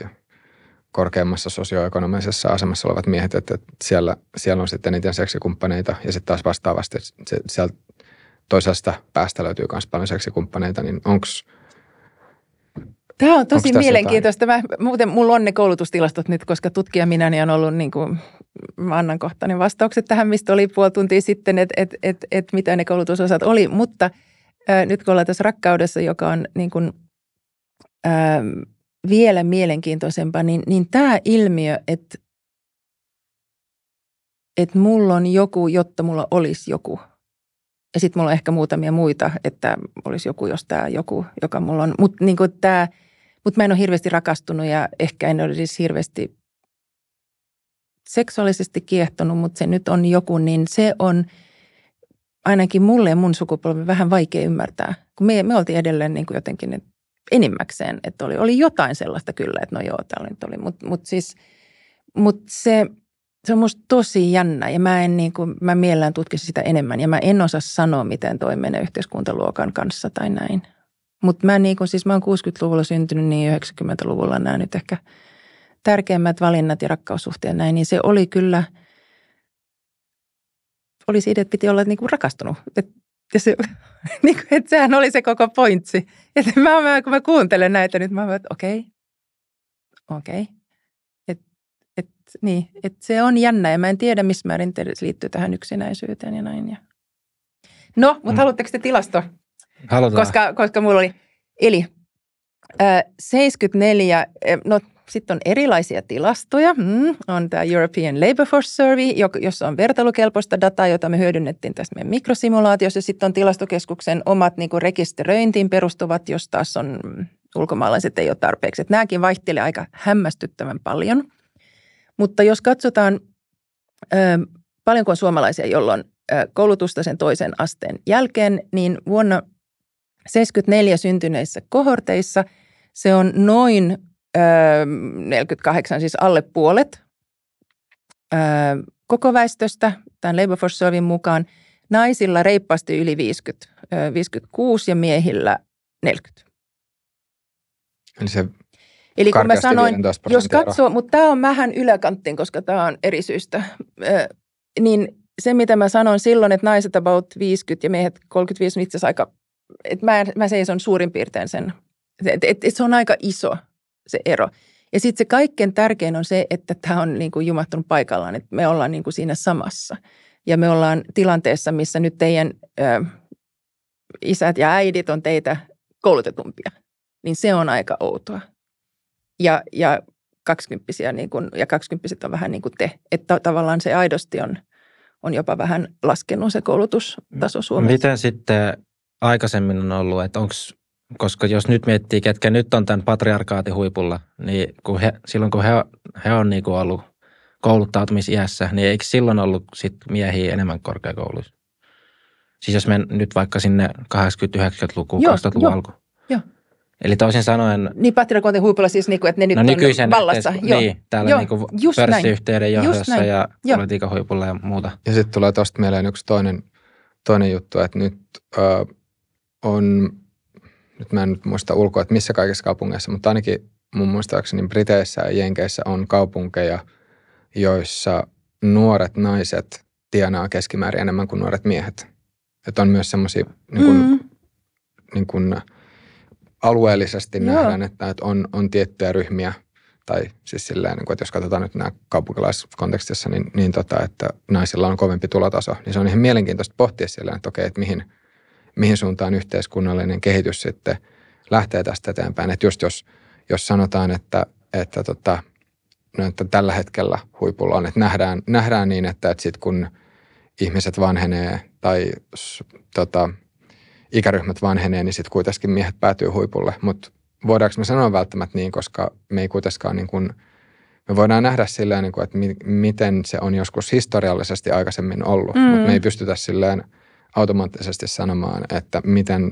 korkeammassa sosioekonomisessa asemassa olevat miehet, että siellä, siellä on sitten niitä seksikumppaneita ja sitten taas vastaavasti se, sieltä toisesta päästä löytyy myös paljon seksikumppaneita, niin onko Tämä on tosi mielenkiintoista. Mä, muuten mulla on ne koulutustilastot nyt, koska tutkija minä niin on ollut niin kuin, mä annan kohta ne vastaukset tähän, mistä oli puoli tuntia sitten, että et, et, et, mitä ne koulutusosat oli. Mutta ää, nyt kun ollaan tässä rakkaudessa, joka on niin kuin, ää, vielä mielenkiintoisempaa, niin, niin tämä ilmiö, että että mulla on joku, jotta mulla olisi joku. Ja sitten mulla on ehkä muutamia muita, että olisi joku, jos tämä joku, joka mulla on. Mutta niin mutta mä en ole hirveästi rakastunut ja ehkä en ole siis hirveästi seksuaalisesti kiehtonut, mutta se nyt on joku, niin se on ainakin mulle ja mun sukupolvi vähän vaikea ymmärtää. Kun me, me oltiin edelleen niin kuin jotenkin enimmäkseen, että oli, oli jotain sellaista kyllä, että no joo, täällä nyt oli. Mutta mut siis, mut se, se on musta tosi jännä ja mä en niin kuin, mä mielellään tutkisi sitä enemmän ja mä en osaa sanoa, miten toi menee yhteiskuntaluokan kanssa tai näin. Mutta mä niin kuin, siis mä oon 60-luvulla syntynyt, niin 90-luvulla nämä nyt ehkä tärkeimmät valinnat ja rakkaussuhteet näin, niin se oli kyllä, oli siitä, että piti olla niin kuin rakastunut. Et, ja se, niin kuin, että sehän oli se koko pointsi. Että mä, mä, kun mä kuuntelen näitä nyt, mä oon, että okei, okay, okei. Okay. Et, et, niin, et se on jännä ja mä en tiedä, missä määrin se liittyy tähän yksinäisyyteen ja näin. Ja. No, mutta mm. haluatteko te tilasto? Halutaan. Koska, koska mulla oli, eli äh, 74, no sitten on erilaisia tilastoja. Mm, on tämä European Labour Force Survey, jossa on vertailukelpoista dataa, jota me hyödynnettiin tässä meidän mikrosimulaatiossa. Sitten on tilastokeskuksen omat niin kuin rekisteröintiin perustuvat, jos taas on ulkomaalaiset ei ole tarpeeksi. Että nämäkin vaihtelee aika hämmästyttävän paljon. Mutta jos katsotaan, paljonko on suomalaisia, joilla on koulutusta sen toisen asteen jälkeen, niin vuonna 74 syntyneissä kohorteissa se on noin 48, siis alle puolet koko väestöstä tämän Labour Force Surveyn mukaan. Naisilla reippaasti yli 50, 56 ja miehillä 40. Eli se Eli kun mä sanoin, jos katsoo, mutta tämä on vähän yläkanttiin, koska tämä on eri syystä, niin se mitä mä sanoin silloin, että naiset about 50 ja miehet 35 on itse asiassa aika, että mä, mä seison suurin piirtein sen, että et, et se on aika iso se ero. Ja sitten se kaikkein tärkein on se, että tämä on niin kuin jumahtunut paikallaan, että me ollaan niin kuin siinä samassa. Ja me ollaan tilanteessa, missä nyt teidän ö, isät ja äidit on teitä koulutetumpia. Niin se on aika outoa. Ja, ja kaksikymppisiä niin kuin, ja kaksikymppiset on vähän niin kuin te. Että tavallaan se aidosti on, on jopa vähän laskenut se koulutustaso Suomessa. Miten sitten aikaisemmin on ollut, että onko koska jos nyt miettii, ketkä nyt on tämän patriarkaatin huipulla, niin kun he, silloin kun he, he on niin kuin ollut kouluttautumisiässä, niin eikö silloin ollut sit miehiä enemmän korkeakouluissa? Siis jos me nyt vaikka sinne 80-90-lukuun, 2000-luvun alku. Joo. Eli toisin sanoen... Niin patriarkaatin huipulla siis, niin kuin, että ne nyt no, on vallassa. Yhteis- joo. Niin, täällä joo. Niin pörssiyhtiöiden johdossa ja joo. politiikan huipulla ja muuta. Ja sitten tulee tuosta mieleen yksi toinen, toinen juttu, että nyt ö, on nyt mä en nyt muista ulkoa, että missä kaikissa kaupungeissa, mutta ainakin mun muistaakseni Briteissä ja Jenkeissä on kaupunkeja, joissa nuoret naiset tienaa keskimäärin enemmän kuin nuoret miehet. Että on myös semmoisia niin kuin, mm. niin kuin alueellisesti Joo. nähdään, että, että on, on tiettyjä ryhmiä, tai siis silleen, niin kuin, että jos katsotaan nyt nämä kaupunkilaiskontekstissa, niin, niin tota, että naisilla on kovempi tulotaso, niin se on ihan mielenkiintoista pohtia siellä, että okei, että mihin – mihin suuntaan yhteiskunnallinen kehitys sitten lähtee tästä eteenpäin. Että just jos, jos sanotaan, että, että, tota, no, että tällä hetkellä huipulla on, että nähdään, nähdään niin, että, että sitten kun ihmiset vanhenee tai tota, ikäryhmät vanhenee, niin sitten kuitenkin miehet päätyy huipulle. Mutta voidaanko me sanoa välttämättä niin, koska me ei kuitenkaan niin kuin, me voidaan nähdä silleen, niin kuin, että mi, miten se on joskus historiallisesti aikaisemmin ollut, mm. mutta me ei pystytä silleen – automaattisesti sanomaan, että miten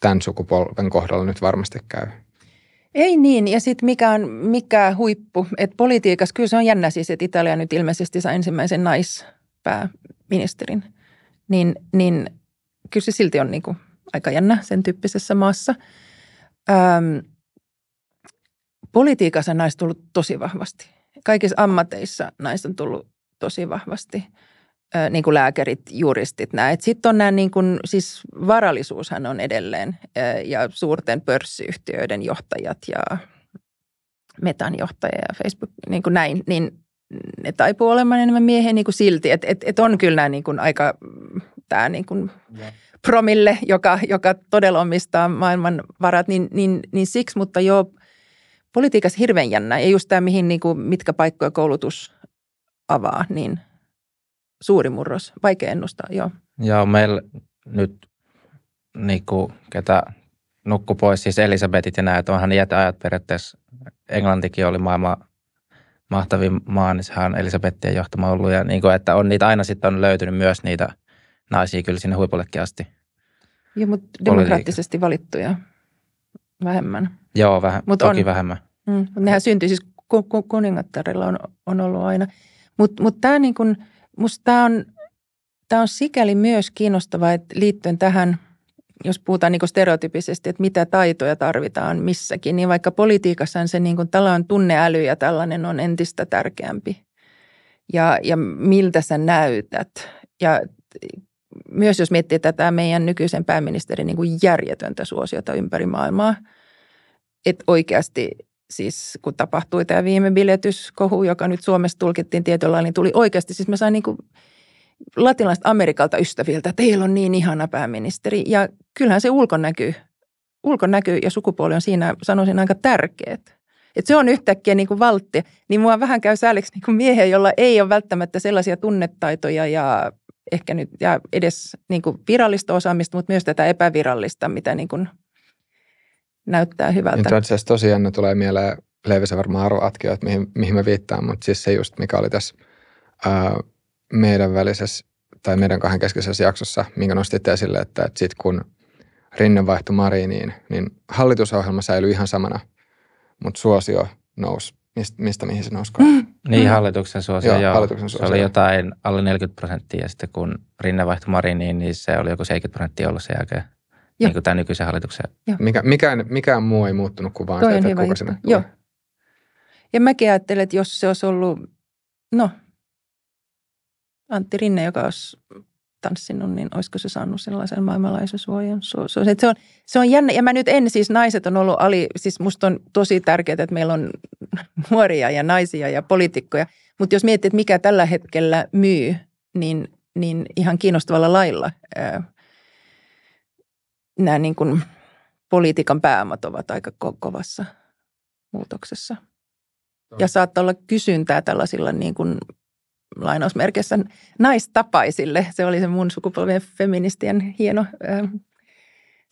tämän sukupolven kohdalla nyt varmasti käy. Ei niin, ja sitten mikä on mikä huippu, että politiikassa kyllä se on jännä siis, että Italia nyt ilmeisesti saa ensimmäisen naispääministerin, niin, niin kyllä se silti on niin kuin aika jännä sen tyyppisessä maassa. Öm, politiikassa naiset on tullut tosi vahvasti. Kaikissa ammateissa naiset on tullut tosi vahvasti niin kuin lääkärit, juristit, Sitten on nämä, niin kuin, siis varallisuushan on edelleen ja suurten pörssiyhtiöiden johtajat ja Metan johtaja ja Facebook, niin kuin näin, niin ne taipuu olemaan enemmän miehen niin kuin silti. Että et, et on kyllä nämä niin kuin aika, tämä niin kuin promille, joka, joka todella omistaa maailman varat, niin, niin, niin siksi, mutta jo politiikassa hirveän jännä. Ja just tämä, mihin, niin kuin, mitkä paikkoja koulutus avaa, niin – suuri murros. Vaikea ennustaa, joo. Joo, meillä nyt niin kuin, ketä nukku pois, siis Elisabetit ja nämä, että onhan niitä ajat periaatteessa, Englantikin oli maailman mahtavin maa, niin sehän on Elisabettien johtama ollut. Ja niin kuin, että on niitä aina sitten on löytynyt myös niitä naisia kyllä sinne huipullekin asti. Joo, mutta demokraattisesti valittuja vähemmän. Joo, vähän, Mut toki on. vähemmän. Mm, nehän syntyi siis ku, ku, kuningattarilla on, on ollut aina. Mutta mut tämä niin kun, musta tämä on, on sikäli myös kiinnostavaa, että liittyen tähän, jos puhutaan niin stereotypisesti, että mitä taitoja tarvitaan missäkin, niin vaikka politiikassa se niin kun, tällainen tunneäly ja tällainen on entistä tärkeämpi. Ja, ja miltä sä näytät. Ja myös jos miettii tätä meidän nykyisen pääministerin niin kuin järjetöntä suosiota ympäri maailmaa, että oikeasti siis kun tapahtui tämä viime biletyskohu, joka nyt Suomessa tulkittiin tietyllä lailla, niin tuli oikeasti, siis mä sain niin kuin latinalaiset Amerikalta ystäviltä, että teillä on niin ihana pääministeri. Ja kyllähän se ulkonäky, ulkonäky ja sukupuoli on siinä, sanoisin, aika tärkeät. Että se on yhtäkkiä niin kuin valtti. Niin mua vähän käy sääliksi niin kuin miehen, jolla ei ole välttämättä sellaisia tunnetaitoja ja ehkä nyt ja edes niin kuin virallista osaamista, mutta myös tätä epävirallista, mitä niin kuin näyttää hyvältä. Niin itse asiassa tosi jännä tulee mieleen, Leivisen varmaan arvoatkio, että mihin, mihin mä viittaan, mutta siis se just, mikä oli tässä ää, meidän välisessä tai meidän kahden keskisessä jaksossa, minkä nostit esille, että, että sitten kun Rinne vaihtui Mariniin, niin hallitusohjelma säilyi ihan samana, mutta suosio nousi. Mistä, mistä mihin se nousi? Mm. Niin, hallituksen suosio, Joo, joo. hallituksen Se suosio. oli jotain alle 40 prosenttia ja sitten kun Rinne vaihtoi Mariniin, niin se oli joku 70 prosenttia ollut sen jälkeen. Joo. Niin kuin tämä nykyisen hallituksen. Mikä, mikään, mikään muu ei muuttunut kuin vaan Toi se, on että kuka juttu. sinne Joo. tulee. Ja mäkin ajattelen, että jos se olisi ollut, no, Antti Rinne, joka olisi tanssinut, niin olisiko se saanut sellaisen maailmanlaajuisen suojan? Su- su- se, on, se on jännä. Ja mä nyt en, siis naiset on ollut ali, siis musta on tosi tärkeää, että meillä on nuoria ja naisia ja poliitikkoja. Mutta jos miettii, että mikä tällä hetkellä myy, niin, niin ihan kiinnostavalla lailla ää, nämä niin kuin politiikan pääomat ovat aika ko- kovassa muutoksessa. Ja saattaa olla kysyntää tällaisilla niin kuin lainausmerkeissä naistapaisille. Se oli se mun sukupolven feministien hieno ö,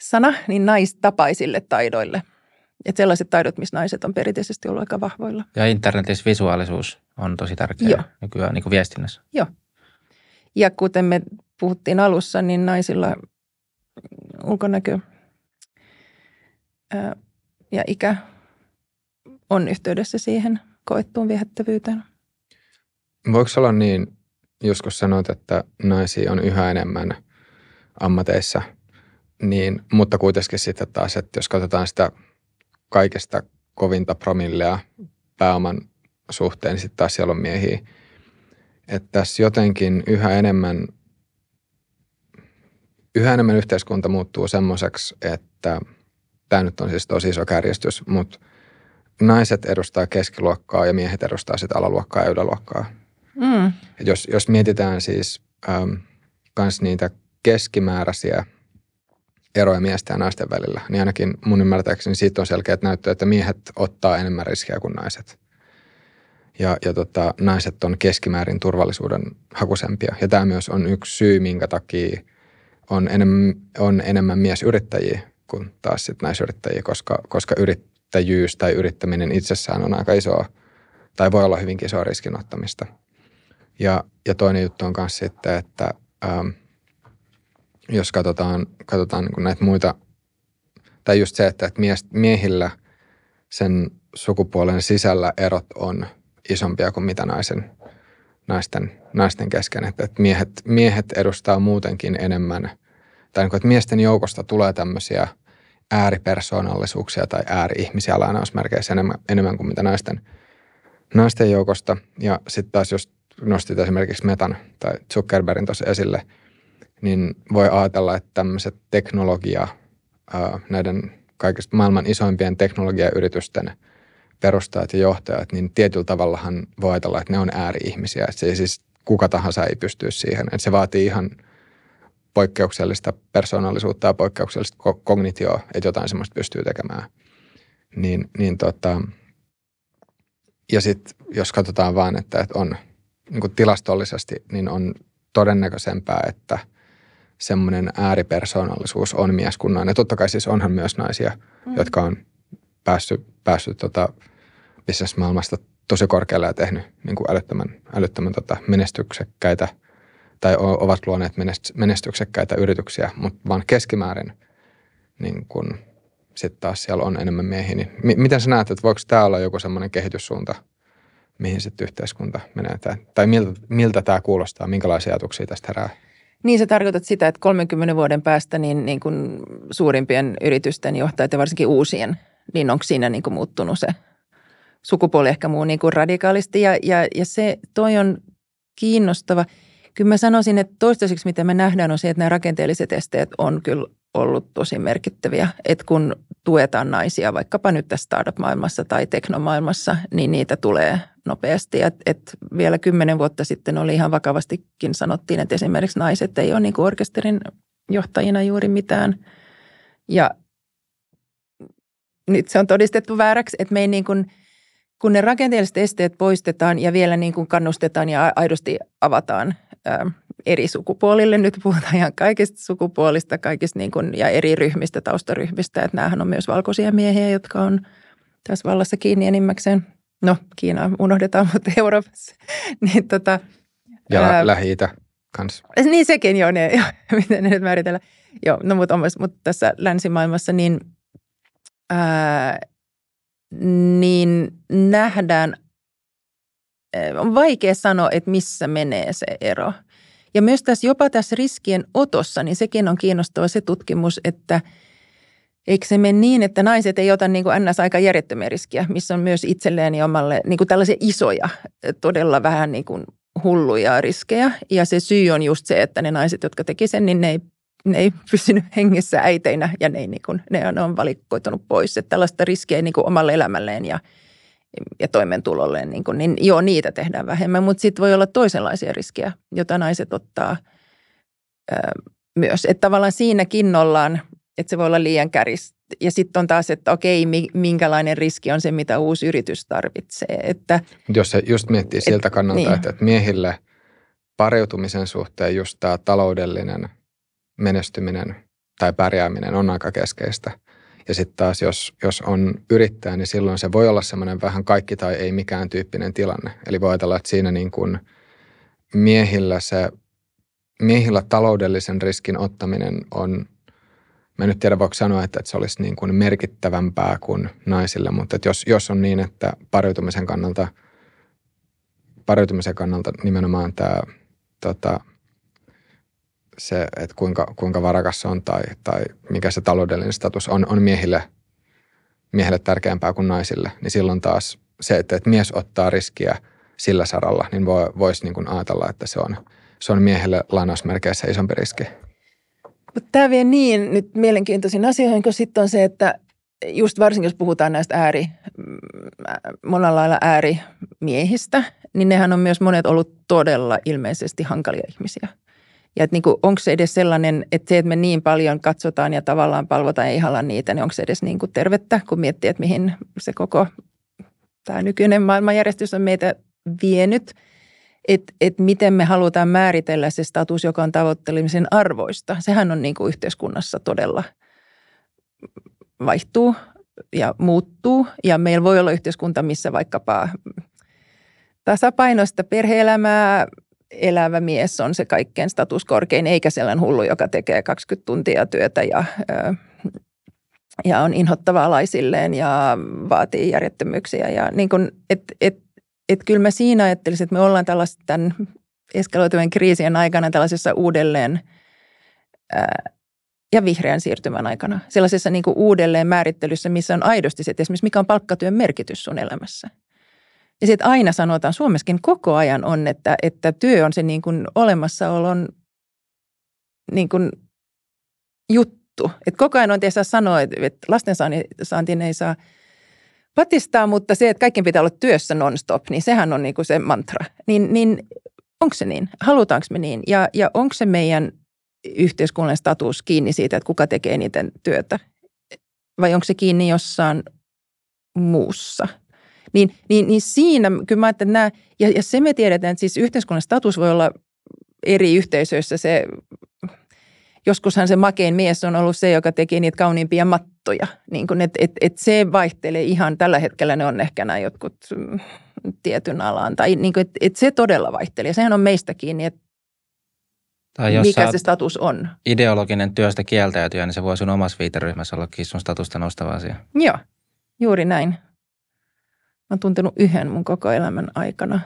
sana, niin naistapaisille taidoille. Että sellaiset taidot, missä naiset on perinteisesti ollut aika vahvoilla. Ja internetissä visuaalisuus on tosi tärkeää Joo. nykyään niin kuin viestinnässä. Ja kuten me puhuttiin alussa, niin naisilla ulkonäkö ja ikä on yhteydessä siihen koettuun viehättävyyteen. Voiko olla niin, joskus sanoit, että naisia on yhä enemmän ammateissa, niin, mutta kuitenkin sitten taas, että jos katsotaan sitä kaikesta kovinta promillea pääoman suhteen, niin sitten taas siellä on miehiä. Että tässä jotenkin yhä enemmän, yhä enemmän yhteiskunta muuttuu semmoiseksi, että tämä nyt on siis tosi iso kärjestys, mutta naiset edustaa keskiluokkaa ja miehet edustaa sitten alaluokkaa ja yläluokkaa. Mm. Jos, jos mietitään siis äm, kans niitä keskimääräisiä eroja miesten ja naisten välillä, niin ainakin mun ymmärtääkseni siitä on selkeät näyttöä, että miehet ottaa enemmän riskejä kuin naiset. Ja, ja tota, naiset on keskimäärin turvallisuuden hakusempia. Ja tämä myös on yksi syy, minkä takia on enemmän, on enemmän miesyrittäjiä kuin taas sit naisyrittäjiä, koska, koska yrittäjyys tai yrittäminen itsessään on aika isoa, tai voi olla hyvinkin isoa riskinottamista. Ja, ja toinen juttu on myös sitten, että ähm, jos katsotaan, katsotaan niin näitä muita, tai just se, että, että mies, miehillä sen sukupuolen sisällä erot on isompia kuin mitä naisen, naisten, naisten kesken. Että, että miehet, miehet edustaa muutenkin enemmän, tai niin kuin, että miesten joukosta tulee tämmöisiä ääripersoonallisuuksia tai ääri-ihmisiä lainausmerkeissä enemmän, enemmän kuin mitä naisten, naisten joukosta. Ja sitten taas jos nostit esimerkiksi Metan tai Zuckerbergin tuossa esille, niin voi ajatella, että tämmöiset teknologia, näiden kaikista maailman isoimpien teknologiayritysten perustajat ja johtajat, niin tietyllä tavallahan voi ajatella, että ne on ääri-ihmisiä. Että se ei siis kuka tahansa ei pysty siihen. Että se vaatii ihan poikkeuksellista persoonallisuutta ja poikkeuksellista ko- kognitioa, että jotain semmoista pystyy tekemään. Niin, niin tota, ja sitten jos katsotaan vaan, että, että on niin kuin tilastollisesti, niin on todennäköisempää, että semmoinen ääripersoonallisuus on mieskunnan. Ja totta kai siis onhan myös naisia, mm. jotka on päässyt, päässyt tota bisnesmaailmasta tosi korkealle ja tehnyt niin kuin älyttömän, älyttömän tota menestyksekkäitä tai ovat luoneet menestyksekkäitä yrityksiä, mutta vaan keskimäärin niin kun sitten taas siellä on enemmän miehiä. Niin miten sä näet, että voiko tämä olla joku semmoinen kehityssuunta, mihin sitten yhteiskunta menee? Tai miltä, miltä tämä kuulostaa, minkälaisia ajatuksia tästä herää? Niin sä tarkoitat sitä, että 30 vuoden päästä niin, niin kuin suurimpien yritysten johtajat ja varsinkin uusien, niin onko siinä niin muuttunut se sukupuoli ehkä muu niin kuin radikaalisti ja, ja, ja se toi on kiinnostava. Kyllä mä sanoisin, että toistaiseksi mitä me nähdään on se, että nämä rakenteelliset esteet on kyllä ollut tosi merkittäviä. Että kun tuetaan naisia vaikkapa nyt tässä startup-maailmassa tai teknomaailmassa, niin niitä tulee nopeasti. Et, et vielä kymmenen vuotta sitten oli ihan vakavastikin sanottiin, että esimerkiksi naiset ei ole niin kuin orkesterin johtajina juuri mitään. Ja nyt se on todistettu vääräksi, että me ei niin kuin – kun ne rakenteelliset esteet poistetaan ja vielä niin kuin kannustetaan ja aidosti avataan ää, eri sukupuolille, nyt puhutaan ihan kaikista sukupuolista kaikista niin kuin, ja eri ryhmistä, taustaryhmistä, että näähän on myös valkoisia miehiä, jotka on tässä vallassa kiinni enimmäkseen. No, Kiina unohdetaan, mutta Euroopassa. niin, tota, ja ää, Lähi-Itä kanssa. Niin sekin jo, ne, jo, miten ne nyt määritellään. Joo, no mutta, mutta tässä länsimaailmassa niin ää, niin nähdään, on vaikea sanoa, että missä menee se ero. Ja myös tässä jopa tässä riskien otossa, niin sekin on kiinnostava se tutkimus, että eikö se mene niin, että naiset ei ota niin kuin ns. aika järjettömiä riskiä, missä on myös itselleen ja omalle niin kuin tällaisia isoja, todella vähän niin kuin hulluja riskejä. Ja se syy on just se, että ne naiset, jotka teki sen, niin ne ei ne ei pysynyt hengissä äiteinä ja ne, ei niin kuin, ne, on, on valikoitunut pois. Että tällaista riskiä ei niin kuin omalle elämälleen ja, ja toimeentulolleen, niin, kuin, niin joo, niitä tehdään vähemmän. Mutta sitten voi olla toisenlaisia riskejä, joita naiset ottaa ö, myös. Että tavallaan siinäkin ollaan, että se voi olla liian käristä. Ja sitten on taas, että okei, minkälainen riski on se, mitä uusi yritys tarvitsee. Että, Jos se just miettii siltä kannalta, niin. että, että miehille pariutumisen suhteen just tämä taloudellinen – menestyminen tai pärjääminen on aika keskeistä. Ja sitten taas, jos, jos on yrittäjä, niin silloin se voi olla semmoinen vähän kaikki tai ei mikään tyyppinen tilanne. Eli voi ajatella, että siinä niin kuin miehillä se, miehillä taloudellisen riskin ottaminen on, mä en nyt tiedä voiko sanoa, että, että se olisi niin kuin merkittävämpää kuin naisille, mutta että jos, jos on niin, että pariutumisen kannalta, pariutumisen kannalta nimenomaan tämä tota, se, että kuinka, kuinka varakas se on tai, tai mikä se taloudellinen status on, on miehille, miehille tärkeämpää kuin naisille, niin silloin taas se, että, että mies ottaa riskiä sillä saralla, niin voi, voisi niin ajatella, että se on, se on miehelle lainausmerkeissä isompi riski. Mutta tämä vie niin nyt mielenkiintoisiin asioihin, kun sitten on se, että just varsinkin jos puhutaan näistä ääri, monella lailla äärimiehistä, niin nehän on myös monet ollut todella ilmeisesti hankalia ihmisiä – ja että niin kuin, onko se edes sellainen, että se, että me niin paljon katsotaan ja tavallaan palvotaan ja ihalla niitä, niin onko se edes niin kuin tervettä, kun miettii, että mihin se koko tämä nykyinen maailmanjärjestys on meitä vienyt. Että et miten me halutaan määritellä se status, joka on tavoittelemisen arvoista. Sehän on niin kuin yhteiskunnassa todella vaihtuu ja muuttuu. Ja meillä voi olla yhteiskunta, missä vaikkapa tasapainoista perheelämää elävä mies on se kaikkein statuskorkein, eikä sellainen hullu, joka tekee 20 tuntia työtä ja, ja on inhottava laisilleen ja vaatii järjettömyyksiä. Ja niin kuin, et, et, et kyllä mä siinä ajattelisin, että me ollaan tällaisen tämän eskaloituvan kriisien aikana tällaisessa uudelleen ja vihreän siirtymän aikana. Sellaisessa niin uudelleen määrittelyssä, missä on aidosti se, että esimerkiksi mikä on palkkatyön merkitys sun elämässä – ja sitten aina sanotaan, Suomessakin koko ajan on, että, että työ on se niin kuin olemassaolon niin kuin juttu. Et koko ajan on tietysti sanoa, että, lastensaantiin ei saa patistaa, mutta se, että kaikkien pitää olla työssä nonstop, niin sehän on niin kuin se mantra. Niin, niin onko se niin? Halutaanko me niin? Ja, ja onko se meidän yhteiskunnallinen status kiinni siitä, että kuka tekee eniten työtä? Vai onko se kiinni jossain muussa? Niin, niin, niin siinä, kyllä mä että nämä, ja, ja se me tiedetään, että siis yhteiskunnan status voi olla eri yhteisöissä se, joskushan se makein mies on ollut se, joka teki niitä kauniimpia mattoja. Niin kuin, et, et, et se vaihtelee ihan, tällä hetkellä ne on ehkä nämä jotkut tietyn alaan. Tai niin kuin, et, et se todella vaihtelee. Sehän on meistä kiinni, että Tai jos mikä se status on. ideologinen työstä kieltäytyjä, niin se voi sun omassa viiteryhmässä ollakin sun statusta nostava asia. Joo, juuri näin. Mä oon tuntenut yhden mun koko elämän aikana.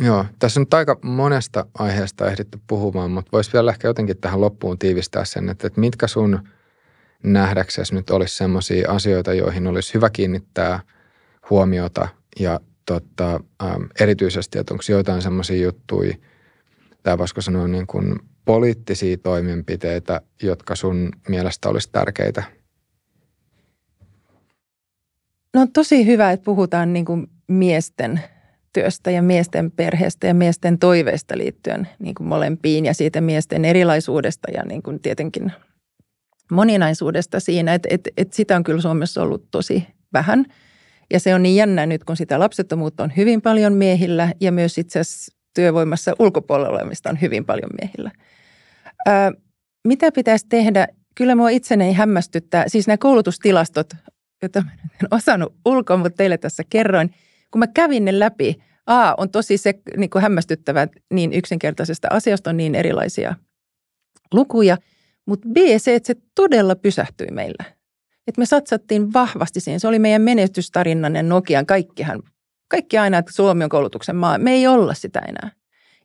Joo, tässä on nyt aika monesta aiheesta ehditty puhumaan, mutta voisi vielä ehkä jotenkin tähän loppuun tiivistää sen, että, että mitkä sun nähdäksesi nyt olisi sellaisia asioita, joihin olisi hyvä kiinnittää huomiota ja tota, ähm, erityisesti, että onko joitain sellaisia juttuja, tai voisiko sanoa niin kuin poliittisia toimenpiteitä, jotka sun mielestä olisi tärkeitä? No on tosi hyvä, että puhutaan niin kuin miesten työstä ja miesten perheestä ja miesten toiveista liittyen niin kuin molempiin ja siitä miesten erilaisuudesta ja niin kuin tietenkin moninaisuudesta siinä, että, että, että sitä on kyllä Suomessa ollut tosi vähän. Ja se on niin jännä nyt, kun sitä lapsettomuutta on hyvin paljon miehillä ja myös itse asiassa työvoimassa ulkopuolella olemista on hyvin paljon miehillä. Ää, mitä pitäisi tehdä? Kyllä mua itseni ei hämmästyttää. Siis nämä koulutustilastot, nyt en osannut ulkoa, mutta teille tässä kerroin. Kun mä kävin ne läpi, A, on tosi se, niin kuin hämmästyttävää, että niin yksinkertaisesta asiasta on niin erilaisia lukuja. Mutta B, se, että se todella pysähtyi meillä. Että me satsattiin vahvasti siihen. Se oli meidän menestystarinanen ja Nokian. Kaikkihan, kaikki aina, että Suomi on koulutuksen maa. Me ei olla sitä enää.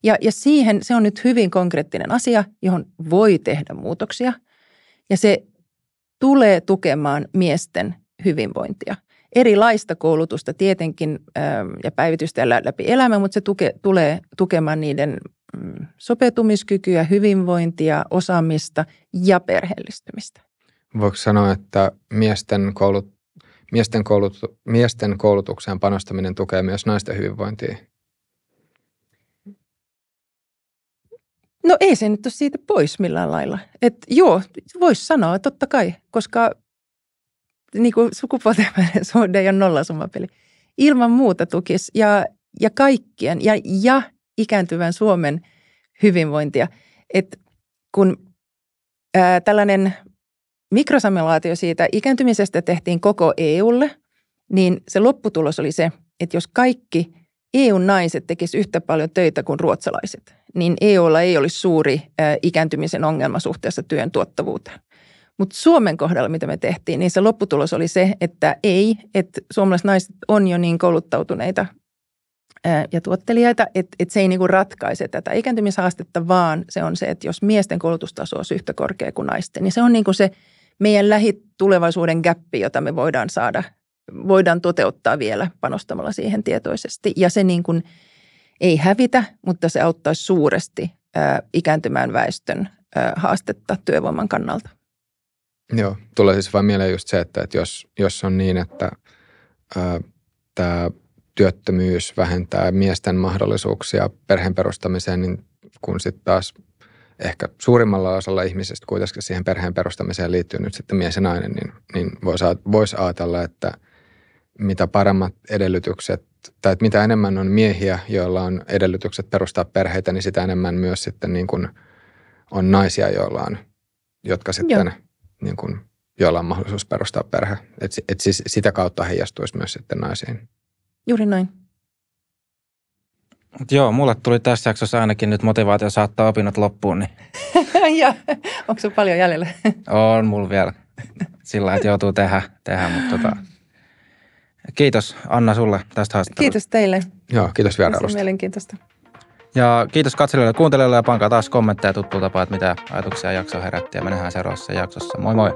Ja, ja siihen se on nyt hyvin konkreettinen asia, johon voi tehdä muutoksia. Ja se tulee tukemaan miesten hyvinvointia. Erilaista koulutusta tietenkin ähm, ja päivitystä läpi elämän, mutta se tuke, tulee tukemaan niiden mm, sopeutumiskykyä, hyvinvointia, osaamista ja perheellistymistä. Voiko sanoa, että miesten, koulut, miesten, koulut, miesten koulutukseen panostaminen tukee myös naisten hyvinvointia? No ei se nyt ole siitä pois millään lailla. Et joo, voisi sanoa totta kai, koska niin kuin sukupuolten suhde ei ole nollasummapeli. Ilman muuta tukisi ja, ja kaikkien ja, ja ikääntyvän Suomen hyvinvointia. Et kun ää, tällainen mikrosamelaatio siitä ikääntymisestä tehtiin koko EUlle, niin se lopputulos oli se, että jos kaikki EU-naiset tekisivät yhtä paljon töitä kuin ruotsalaiset, niin EUlla ei olisi suuri ää, ikääntymisen ongelma suhteessa työn tuottavuuteen. Mutta Suomen kohdalla, mitä me tehtiin, niin se lopputulos oli se, että ei, että suomalaiset naiset on jo niin kouluttautuneita ja tuottelijaita, että, että se ei niinku ratkaise tätä ikääntymishaastetta, vaan se on se, että jos miesten koulutustaso on yhtä korkea kuin naisten, niin se on niinku se meidän lähitulevaisuuden gappi, jota me voidaan saada, voidaan toteuttaa vielä panostamalla siihen tietoisesti. Ja se niin kuin ei hävitä, mutta se auttaisi suuresti ää, ikääntymään väestön haastetta työvoiman kannalta. Joo, tulee siis vain mieleen just se, että, että jos, jos on niin, että tämä työttömyys vähentää miesten mahdollisuuksia perheen perustamiseen, niin kun sitten taas ehkä suurimmalla osalla ihmisistä kuitenkin siihen perheen perustamiseen liittyy nyt sitten mies ja nainen, niin, niin voisi vois ajatella, että mitä paremmat edellytykset, tai että mitä enemmän on miehiä, joilla on edellytykset perustaa perheitä, niin sitä enemmän myös sitten niin kuin on naisia, joilla on, jotka sitten Joo niin kuin, joilla on mahdollisuus perustaa perhe. Että et siis sitä kautta heijastuisi myös sitten naisiin. Juuri näin. Joo, mulle tuli tässä jaksossa ainakin nyt motivaatio saattaa opinnot loppuun. Niin. ja, onko sinulla paljon jäljellä? on mulla vielä. Sillä että joutuu tehdä, tehdä mutta tota, kiitos Anna sulle tästä haastattelusta. Kiitos teille. Joo, kiitos vierailusta. mielenkiintoista. Ja kiitos katselijoille ja kuuntelijoille ja pankaa taas kommentteja tuttuun tapaan, että mitä ajatuksia jakso herätti ja me nähdään seuraavassa jaksossa. Moi moi!